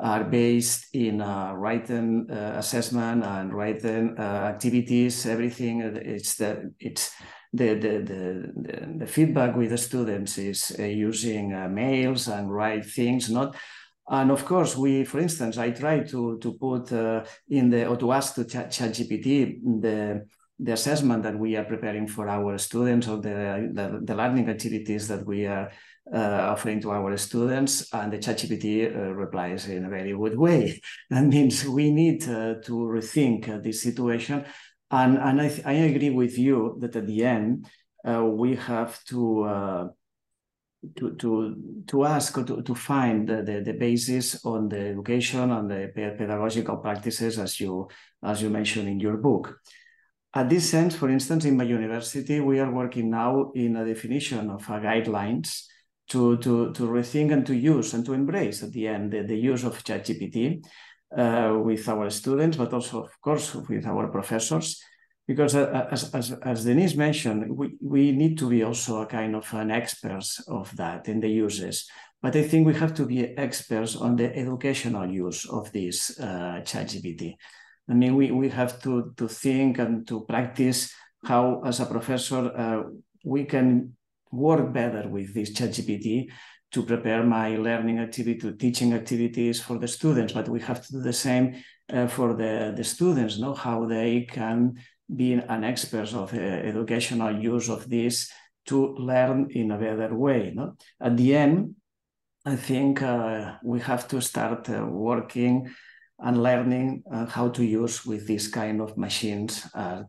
S6: are based in uh, written uh, assessment and written activities everything it's the it's the the, the, the feedback with the students is using mails and write things not and of course, we, for instance, I try to to put uh, in the or to ask to ChatGPT the the assessment that we are preparing for our students or the the, the learning activities that we are uh, offering to our students, and the ChatGPT uh, replies in a very good way. That means we need uh, to rethink uh, this situation, and and I, I agree with you that at the end uh, we have to to to to ask or to, to find the, the, the basis on the education and the pedagogical practices as you as you mentioned in your book. At this sense, for instance, in my university, we are working now in a definition of a guidelines to, to, to rethink and to use and to embrace at the end the, the use of ChatGPT uh, with our students, but also, of course, with our professors because uh, as, as, as Denise mentioned, we, we need to be also a kind of an experts of that in the uses. But I think we have to be experts on the educational use of this uh, ChatGPT. I mean, we, we have to, to think and to practice how, as a professor, uh, we can work better with this ChatGPT to prepare my learning activity, teaching activities for the students. But we have to do the same uh, for the, the students, know how they can be an expert of uh, educational use of this to learn in a better way. No? At the end, I think uh, we have to start uh, working and learning uh, how to use with this kind of machines, uh,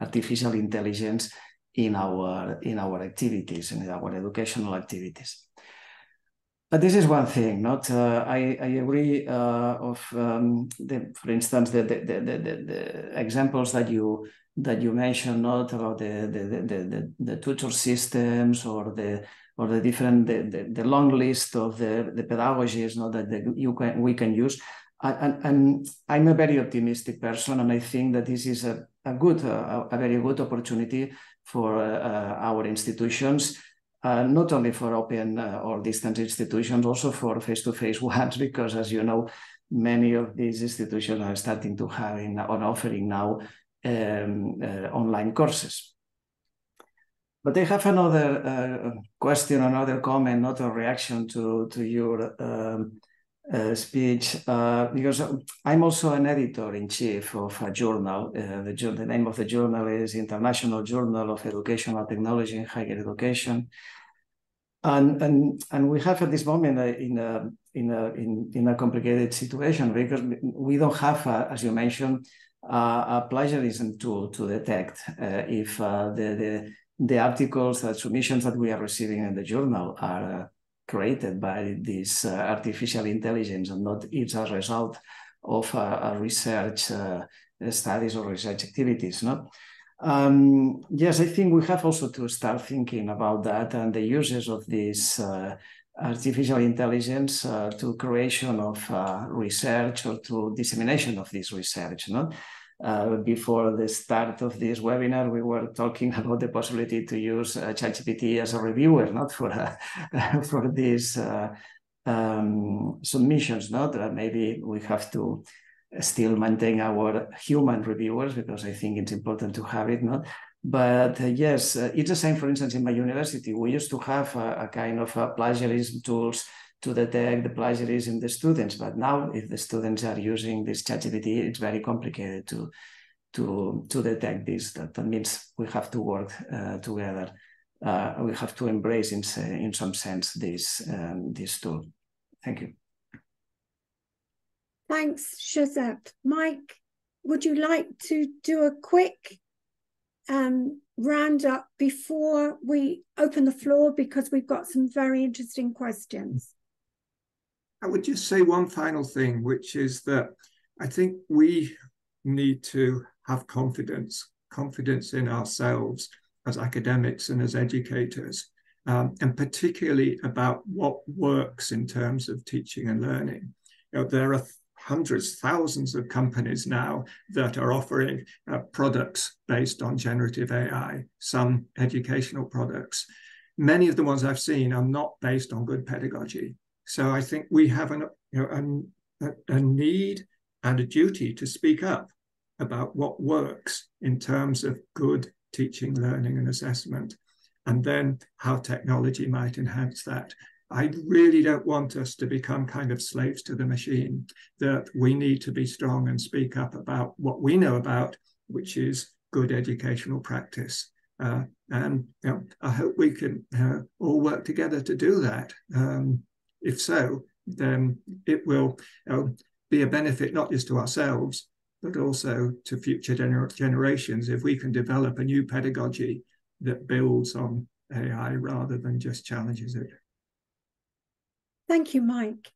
S6: artificial intelligence in our in our activities and in our educational activities. But this is one thing, not? Uh, I, I agree uh, of, um, the, for instance, the, the, the, the, examples that you that you mentioned, not about the the, the, the, tutor systems or the or the different the, the, long list of the, the pedagogies not that you can we can use. And, and, I'm a very optimistic person, and I think that this is a, a good, a, a very good opportunity for uh, our institutions, uh, not only for open uh, or distance institutions, also for face-to-face ones, because as you know, many of these institutions are starting to have in, on offering now um, uh, online courses. But I have another uh, question, another comment, not a reaction to, to your um, uh, speech, uh, because I'm also an editor-in-chief of a journal. Uh, the, the, name of the journal is International Journal of Educational Technology and Higher Education. And, and, and we have at this moment in a, in a, in, in a complicated situation because we don't have, a, as you mentioned, a plagiarism tool to detect uh, if uh, the, the the articles, the submissions that we are receiving in the journal are uh, created by this uh, artificial intelligence and not it's a result of uh, research uh, studies or research activities. No? Um, yes, I think we have also to start thinking about that and the uses of this uh, artificial intelligence uh, to creation of research or to dissemination of this research. No? Uh, before the start of this webinar, we were talking about the possibility to use uh, ChatGPT as a reviewer, not for uh, for these uh, um, submissions. Not that maybe we have to still maintain our human reviewers because I think it's important to have it. Not, but uh, yes, uh, it's the same. For instance, in my university, we used to have a, a kind of plagiarism tools to detect the plagiarism in the students. But now, if the students are using this ChatGPT, it's very complicated to to to detect this. That, that means we have to work uh, together. Uh, we have to embrace, in in some sense, this um, this tool. Thank you.
S2: Thanks, Josep. Mike, would you like to do a quick um, round up before we open the floor because we've got some very interesting questions.
S3: I would just say one final thing, which is that I think we need to have confidence, confidence in ourselves as academics and as educators, um, and particularly about what works in terms of teaching and learning. You know, there are hundreds, thousands of companies now that are offering uh, products based on generative AI, some educational products. Many of the ones I've seen are not based on good pedagogy. So I think we have an, you know, a, a need and a duty to speak up about what works in terms of good teaching, learning, and assessment, and then how technology might enhance that. I really don't want us to become kind of slaves to the machine, that we need to be strong and speak up about what we know about, which is good educational practice. Uh, and you know, I hope we can uh, all work together to do that. Um, if so, then it will be a benefit not just to ourselves, but also to future gener generations if we can develop a new pedagogy that builds on AI rather than just challenges it.
S2: Thank you, Mike.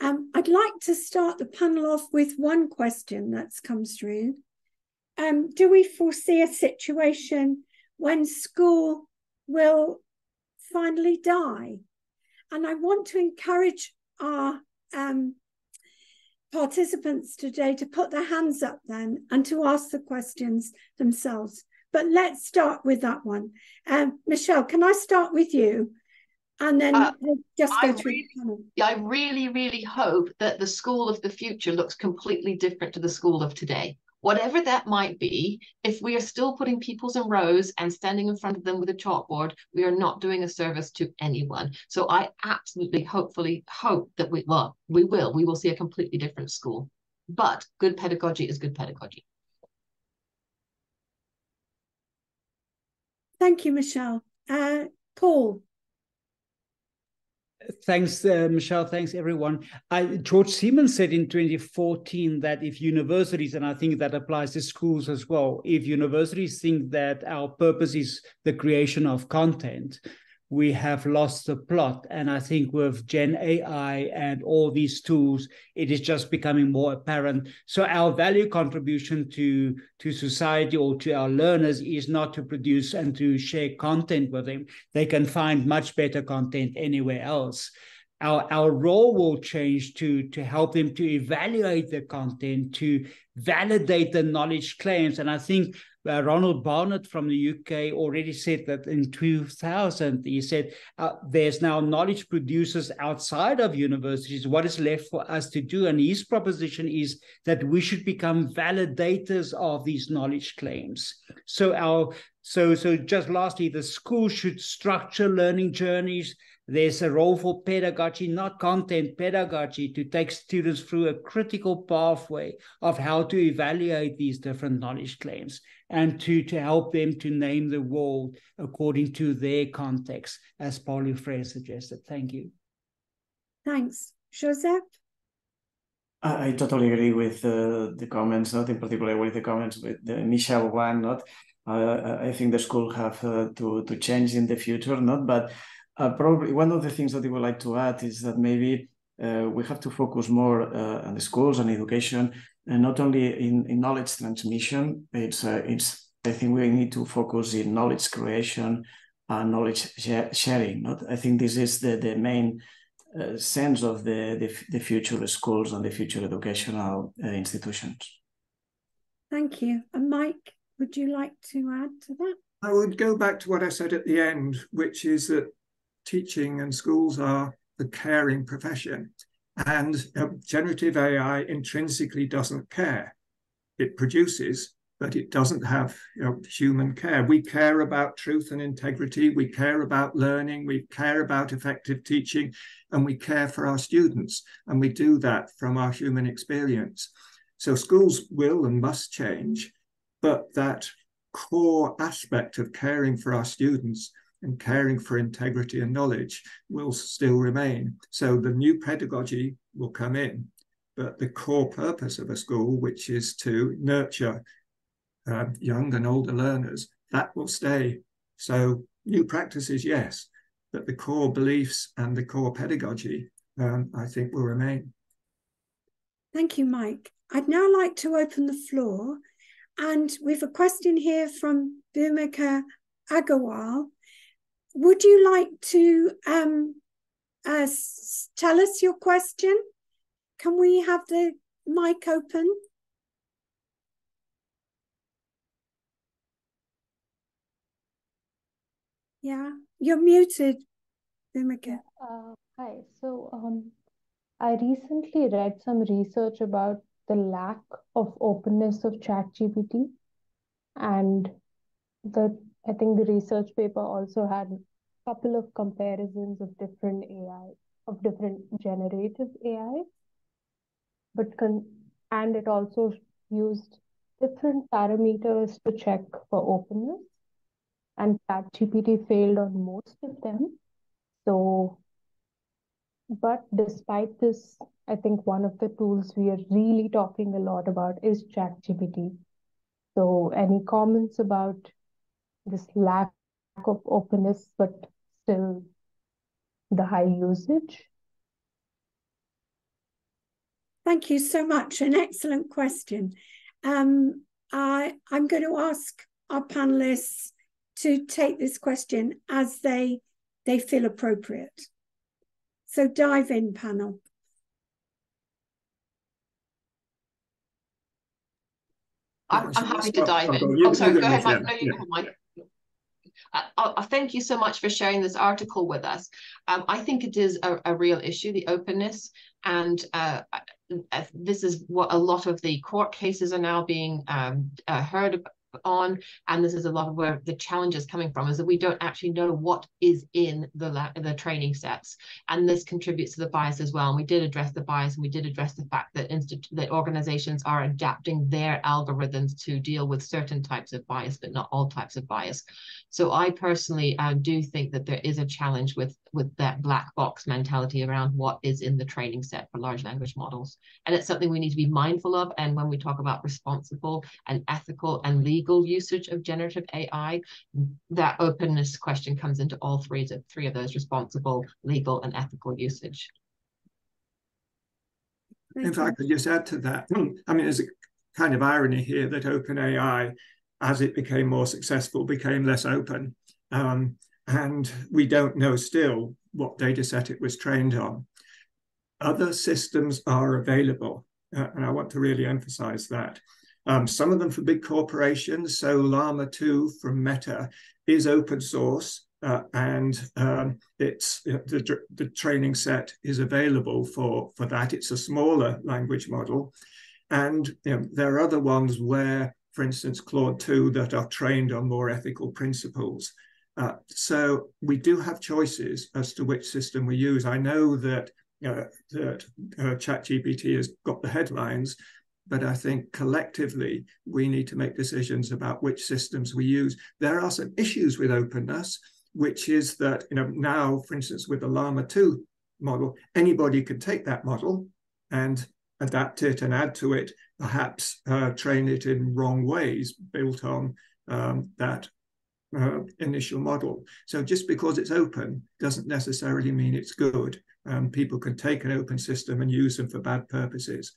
S2: Um, I'd like to start the panel off with one question that's come through. Um, do we foresee a situation when school will finally die? And I want to encourage our um, participants today to put their hands up then and to ask the questions themselves. But let's start with that one. Um, Mychelle, can I start with you? And then uh, we'll just go I through
S5: really, I really, really hope that the school of the future looks completely different to the school of today whatever that might be, if we are still putting peoples in rows and standing in front of them with a chalkboard, we are not doing a service to anyone. So I absolutely, hopefully, hope that we, well, we will, we will see a completely different school. But good pedagogy is good pedagogy.
S2: Thank you, Mychelle. Uh, Paul
S4: thanks, uh, Mychelle. Thanks, everyone. I, George Siemens said in 2014 that if universities, and I think that applies to schools as well, if universities think that our purpose is the creation of content, we have lost the plot. And I think with Gen AI and all these tools, it is just becoming more apparent. So our value contribution to, to society or to our learners is not to produce and to share content with them. They can find much better content anywhere else. our, our role will change to, to help them to evaluate the content, to validate the knowledge claims. And I think uh, Ronald Barnett from the UK already said that in 2000, he said uh, there's now knowledge producers outside of universities. What is left for us to do? And his proposition is that we should become validators of these knowledge claims. So our so so just lastly, the school should structure learning journeys there's a role for pedagogy, not content pedagogy, to take students through a critical pathway of how to evaluate these different knowledge claims and to, to help them to name the world according to their context, as Paulo Freire suggested. Thank you.
S2: Thanks. Josep?
S6: I, I totally agree with uh, the comments, not in particular with the comments with the initial one, not uh, I think the school have uh, to to change in the future, not but uh, probably one of the things that I would like to add is that maybe uh, we have to focus more uh, on the schools and education, and not only in, in knowledge transmission. It's uh, it's I think we need to focus in knowledge creation and knowledge sharing. Not I think this is the the main uh, sense of the, the, the future schools and the future educational uh, institutions.
S2: Thank you. And Mike, would you like to add to that?
S3: I would go back to what I said at the end, which is that teaching and schools are the caring profession. And uh, generative AI intrinsically doesn't care. It produces, but it doesn't have you know, human care. We care about truth and integrity. We care about learning. We care about effective teaching, and we care for our students. And we do that from our human experience. So schools will and must change, but that core aspect of caring for our students and caring for integrity and knowledge will still remain. So the new pedagogy will come in, but the core purpose of a school, which is to nurture uh, young and older learners, that will stay. So new practices, yes, but the core beliefs and the core pedagogy, um, I think, will remain.
S2: Thank you, Mike. I'd now like to open the floor. And we've a question here from Bhumika Agarwal, would you like to um, uh, tell us your question? Can we have the mic open? Yeah, you're muted.
S7: Uh, hi. So um, I recently read some research about the lack of openness of ChatGPT, and the I think the research paper also had a couple of comparisons of different AI, of different generative AI, but con- and it also used different parameters to check for openness, and ChatGPT failed on most of them. So, but despite this, I think one of the tools we are really talking a lot about is ChatGPT. So, any comments about this lack of openness, but still the high usage?
S2: Thank you so much. An excellent question. Um, I, I'm going to ask our panelists to take this question as they they feel appropriate. So dive in, panel.
S5: I'm, I'm happy to dive in. Oh, sorry, go ahead, Mike. No, you go, Mike. Uh, uh, thank you so much for sharing this article with us. Um, I think it is a, a, real issue, the openness, and uh, uh, this is what a lot of the court cases are now being um, uh, heard on and this is a lot of where the challenge is coming from is that we don't actually know what is in the the training sets. And this contributes to the bias as well. And we did address the bias and we did address the fact that institute that organizations are adapting their algorithms to deal with certain types of bias but not all types of bias. So i personally uh, do think that there is a challenge with with that black box mentality around what is in the training set for large language models. And it's something we need to be mindful of. And when we talk about responsible and ethical and legal legal usage of generative AI, that openness question comes into all three of, three of those responsible, legal, and ethical usage.
S3: In fact, I just add to that, I mean, there's a kind of irony here that OpenAI, as it became more successful, became less open. Um, and we don't know still what data set it was trained on. other systems are available. Uh, and I want to really emphasize that. Um, some of them for big corporations. So Llama 2 from Meta is open source. Uh, and um, it's the, the training set is available for, for that. It's a smaller language model. And you know, there are other ones where, for instance, Claude 2 that are trained on more ethical principles. Uh, so we do have choices as to which system we use. I know that, uh, that uh, ChatGPT has got the headlines, but I think collectively we need to make decisions about which systems we use. There are some issues with openness, which is that you know now, for instance, with the Llama 2 model, anybody could take that model and adapt it and add to it, perhaps uh, train it in wrong ways built on um, that uh, initial model. So just because it's open doesn't necessarily mean it's good. Um, people can take an open system and use them for bad purposes.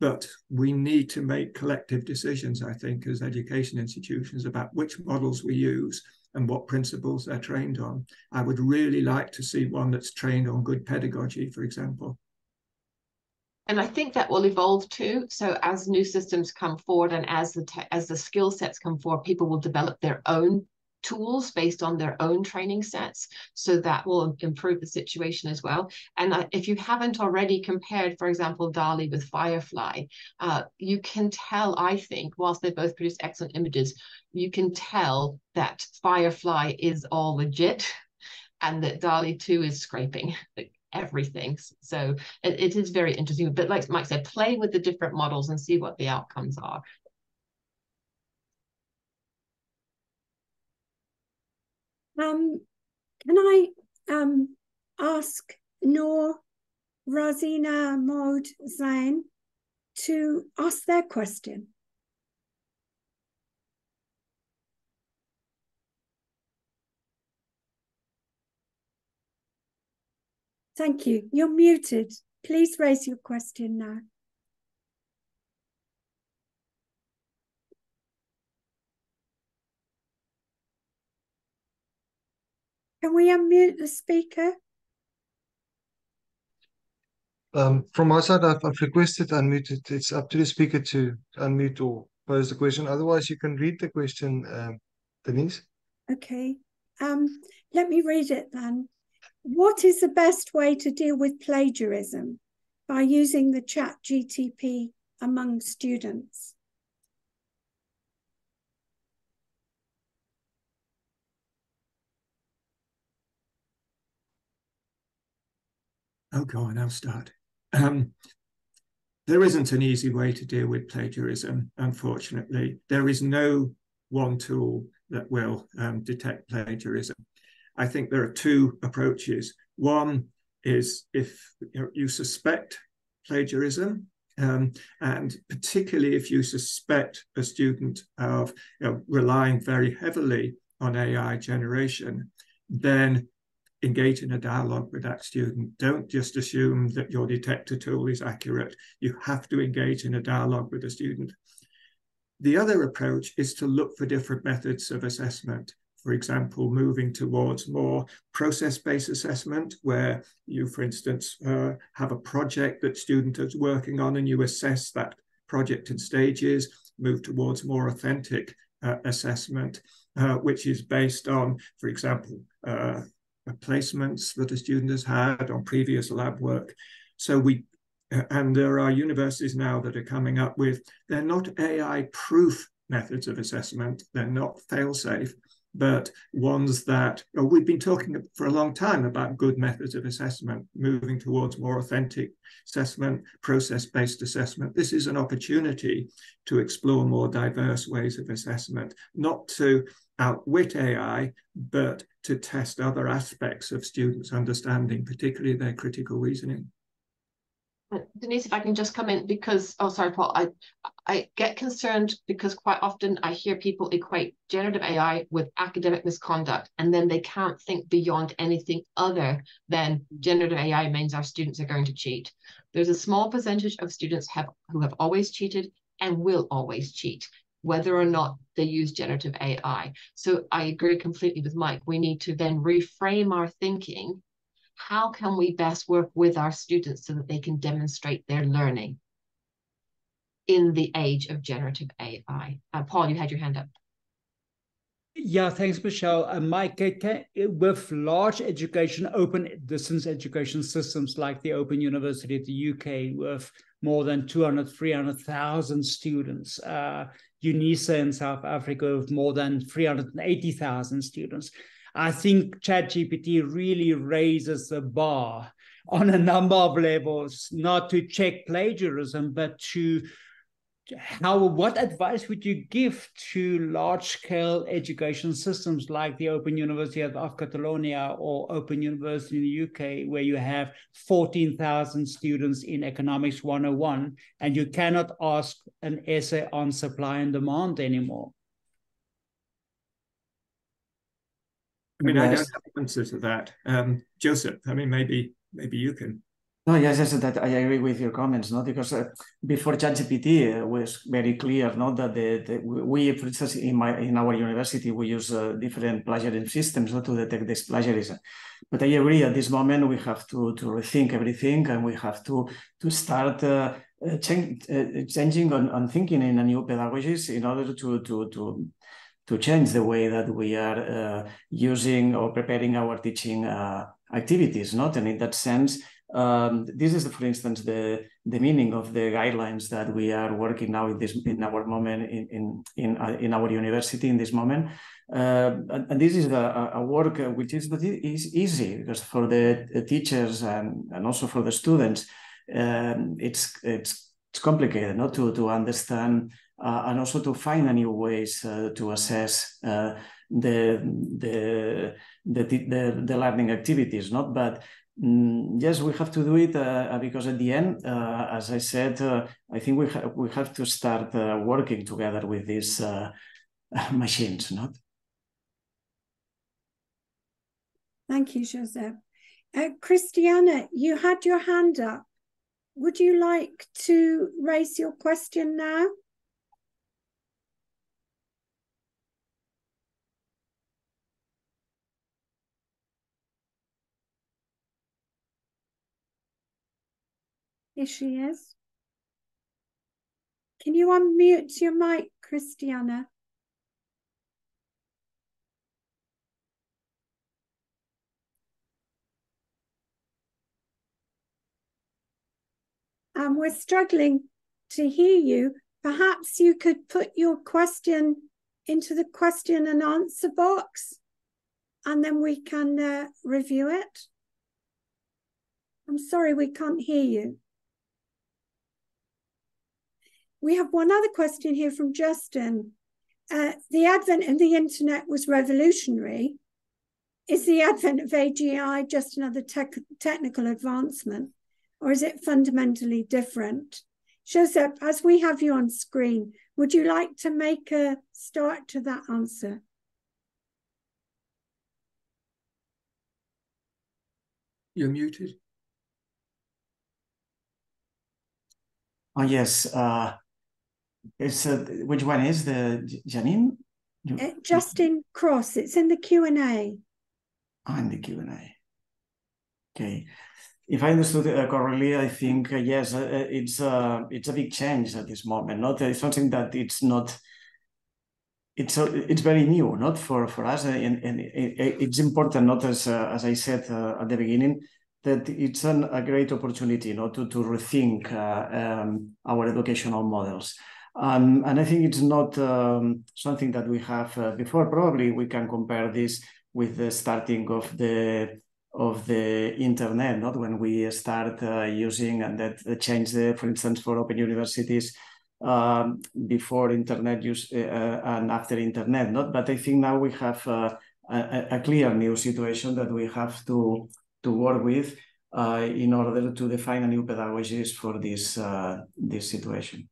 S3: But we need to make collective decisions, I think, as education institutions about which models we use and what principles they're trained on. I would really like to see one that's trained on good pedagogy, for example.
S5: And I think that will evolve too. So as new systems come forward and as the as the skill sets come forward, people will develop their own tools based on their own training sets. So that will improve the situation as well. And if you haven't already compared, for example, DALL-E with Firefly, uh, you can tell, I think, whilst they both produce excellent images, you can tell that Firefly is all legit and that DALL-E 2 is scraping everything. So it, it is very interesting. But like Mike said, play with the different models and see what the outcomes are.
S2: Um, can I um, ask Noor, Razina Maud Zain to ask their question? Thank you. You're muted. Please raise your question now. Can we unmute the speaker?
S1: Um, from my side, I've, I've requested unmuted. It's up to the speaker to unmute or pose the question. Otherwise, you can read the question, um, Denise.
S2: Okay. Um, let me read it then. What is the best way to deal with plagiarism by using the chat GTP among students?
S3: Oh, go on, I'll start. Um, there isn't an easy way to deal with plagiarism, unfortunately. There is no one tool that will um, detect plagiarism. I think there are two approaches. One is if you, you suspect plagiarism, um, and particularly if you suspect a student of you know, relying very heavily on AI generation, then engage in a dialogue with that student. Don't just assume that your detector tool is accurate. You have to engage in a dialogue with the student. The other approach is to look for different methods of assessment. For example, moving towards more process-based assessment, where you, for instance, uh, have a project that student is working on and you assess that project in stages, move towards more authentic uh, assessment, uh, which is based on, for example, uh, placements that a student has had on previous lab work. So we, uh, and there are universities now that are coming up with, they're not AI proof methods of assessment, they're not fail safe, but ones that oh, we've been talking for a long time about good methods of assessment, moving towards more authentic assessment, process based assessment. This is an opportunity to explore more diverse ways of assessment, not to outwit AI, but to test other aspects of students' understanding, particularly their critical reasoning.
S5: Denise, if I can just come in because, oh, sorry, Paul, I, I get concerned because quite often I hear people equate generative AI with academic misconduct, and then they can't think beyond anything other than generative AI means our students are going to cheat. There's a small percentage of students have who have always cheated and will always cheat whether or not they use generative AI. So I agree completely with Mike. We need to then reframe our thinking how can we best work with our students so that they can demonstrate their learning in the age of generative AI? Uh, Paul, you had your hand up.
S4: Yeah, thanks, Mychelle. Uh, Mike, can, with large education, open distance education systems like the Open University of the UK, with more than 200, 300,000 students, uh, UNISA in South Africa with more than 380,000 students. I think ChatGPT really raises the bar on a number of levels, not to check plagiarism, but to how what advice would you give to large scale education systems like the open university of, of catalonia or open university in the uk where you have 14000 students in economics 101 and you cannot ask an essay on supply and demand anymore
S3: i mean yes. i don't have an answer to that um, josep i mean maybe maybe you can
S6: no, yes, yes, that I agree with your comments, no, because uh, before ChatGPT uh, was very clear, no, that the, the, we, for instance, in my in our university, we use uh, different plagiarism systems no, to detect this plagiarism. But I agree, at this moment, we have to to rethink everything, and we have to to start uh, uh uh, changing on, on thinking in a new pedagogies in order to to to to change the way that we are using or preparing our teaching activities, not, and in that sense um, this is, for instance, the the meaning of the guidelines that we are working now in this in our moment in in in, uh, in our university in this moment, uh, and, and, this is a, a work which is is easy because for the teachers and and also for the students, um, it's it's it's complicated not to to understand uh, and also to find new ways uh, to assess uh, the, the the the the learning activities, not but Mm, yes, we have to do it uh, because at the end, uh, as I said, uh, I think we, ha we have to start uh, working together with these uh, machines, not?
S2: Thank you, Josep. Uh, Christiana, you had your hand up. Would you like to raise your question now? Here she is. Can you unmute your mic, Christiana? Um, we're struggling to hear you. Perhaps you could put your question into the question and answer box and then we can uh, review it. I'm sorry, we can't hear you. We have one other question here from Justin. Uh, the advent of the internet was revolutionary. Is the advent of AGI just another tech, technical advancement, or is it fundamentally different? Josep, as we have you on screen, would you like to make a start to that answer?
S3: You're muted.
S6: Oh, yes. Uh, it's uh, which one is the Janine?
S2: Uh, Justin Cross. It's in the Q and A.
S6: Oh, in the Q and A. Okay. If I understood uh, correctly, I think uh, yes, uh, uh, it's uh, it's a big change at this moment. Not it's something that it's not. It's it's very new, not for for us, and, and it's important. Not as as I said at the beginning, that it's an, a great opportunity, you know, to to rethink um, our educational models. Um, and I think it's not um, something that we have uh, before. Probably we can compare this with the starting of the of the internet, not when we start uh, using and that uh, changed, the, for instance, for open universities um, before internet use uh, uh, and after internet, not. But I think now we have uh, a, a, clear new situation that we have to to work with in order to define a new pedagogies for this this situation.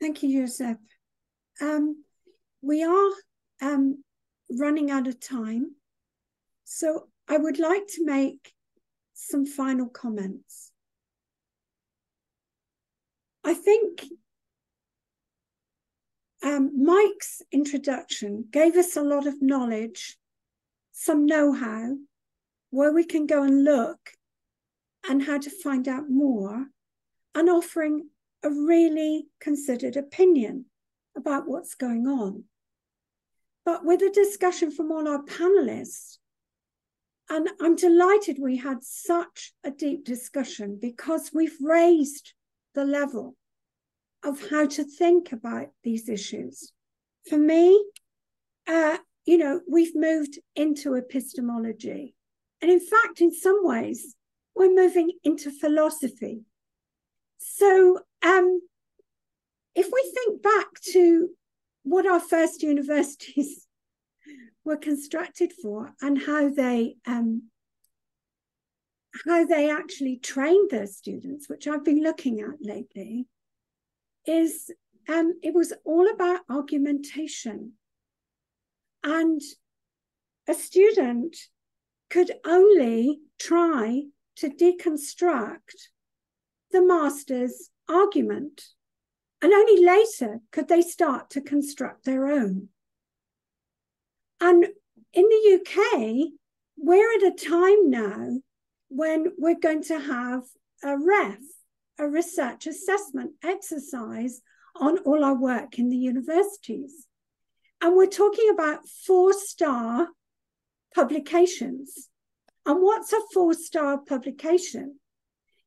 S2: Thank you, Josep. Um, we are um, running out of time. So I would like to make some final comments. I think um, Mike's introduction gave us a lot of knowledge some know how, where we can go and look, and how to find out more, and offering a really considered opinion about what's going on. But with a discussion from all our panelists, and I'm delighted we had such a deep discussion because we've raised the level of how to think about these issues. For me, uh, you know, we've moved into epistemology. And in fact, in some ways, we're moving into philosophy. So um, if we think back to what our first universities were constructed for and how they um, how they actually trained their students, which I've been looking at lately, is um, it was all about argumentation. And a student could only try to deconstruct the master's argument. And only later could they start to construct their own. And in the UK, we're at a time now when we're going to have a REF, a research assessment exercise on all our work in the universities. And we're talking about four star publications. And what's a four star publication?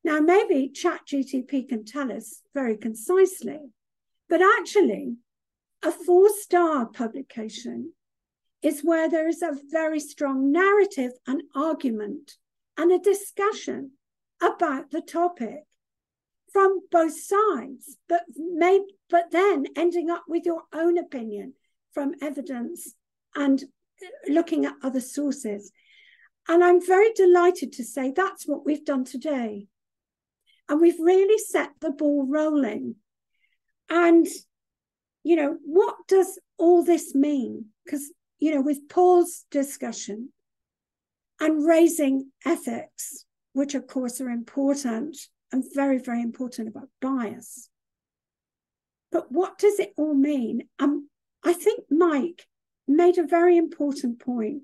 S2: Now, maybe ChatGTP can tell us very concisely, but actually, a four star publication is where there is a very strong narrative and argument and a discussion about the topic from both sides, but made, but then ending up with your own opinion from evidence and uh, looking at other sources. And I'm very delighted to say that's what we've done today. And we've really set the ball rolling. And, you know, what does all this mean? Because, you know, with Paul's discussion and raising ethics, which of course are important and very, very important about bias. But what does it all mean? Um, I think Mike made a very important point.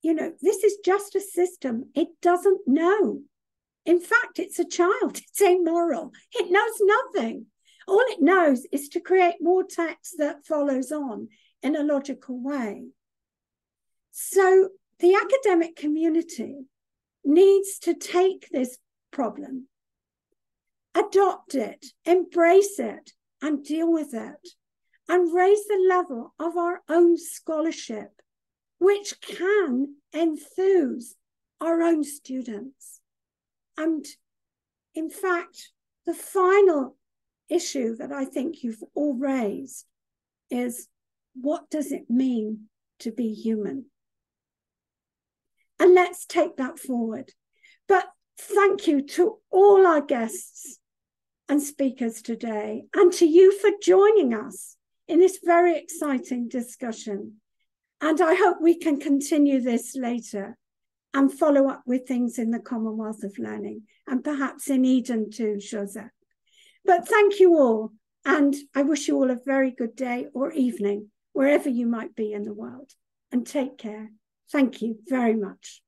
S2: You know, this is just a system, it doesn't know. In fact, it's a child, it's amoral, it knows nothing. All it knows is to create more text that follows on in a logical way. So the academic community needs to take this problem, adopt it, embrace it, and deal with it, and raise the level of our own scholarship, which can enthuse our own students. And in fact, the final issue that I think you've all raised is what does it mean to be human? And let's take that forward. But thank you to all our guests and speakers today, and to you for joining us in this very exciting discussion. And I hope we can continue this later and follow up with things in the Commonwealth of Learning and perhaps in Eden too, Josep. But thank you all. And I wish you all a very good day or evening, wherever you might be in the world. And take care. Thank you very much.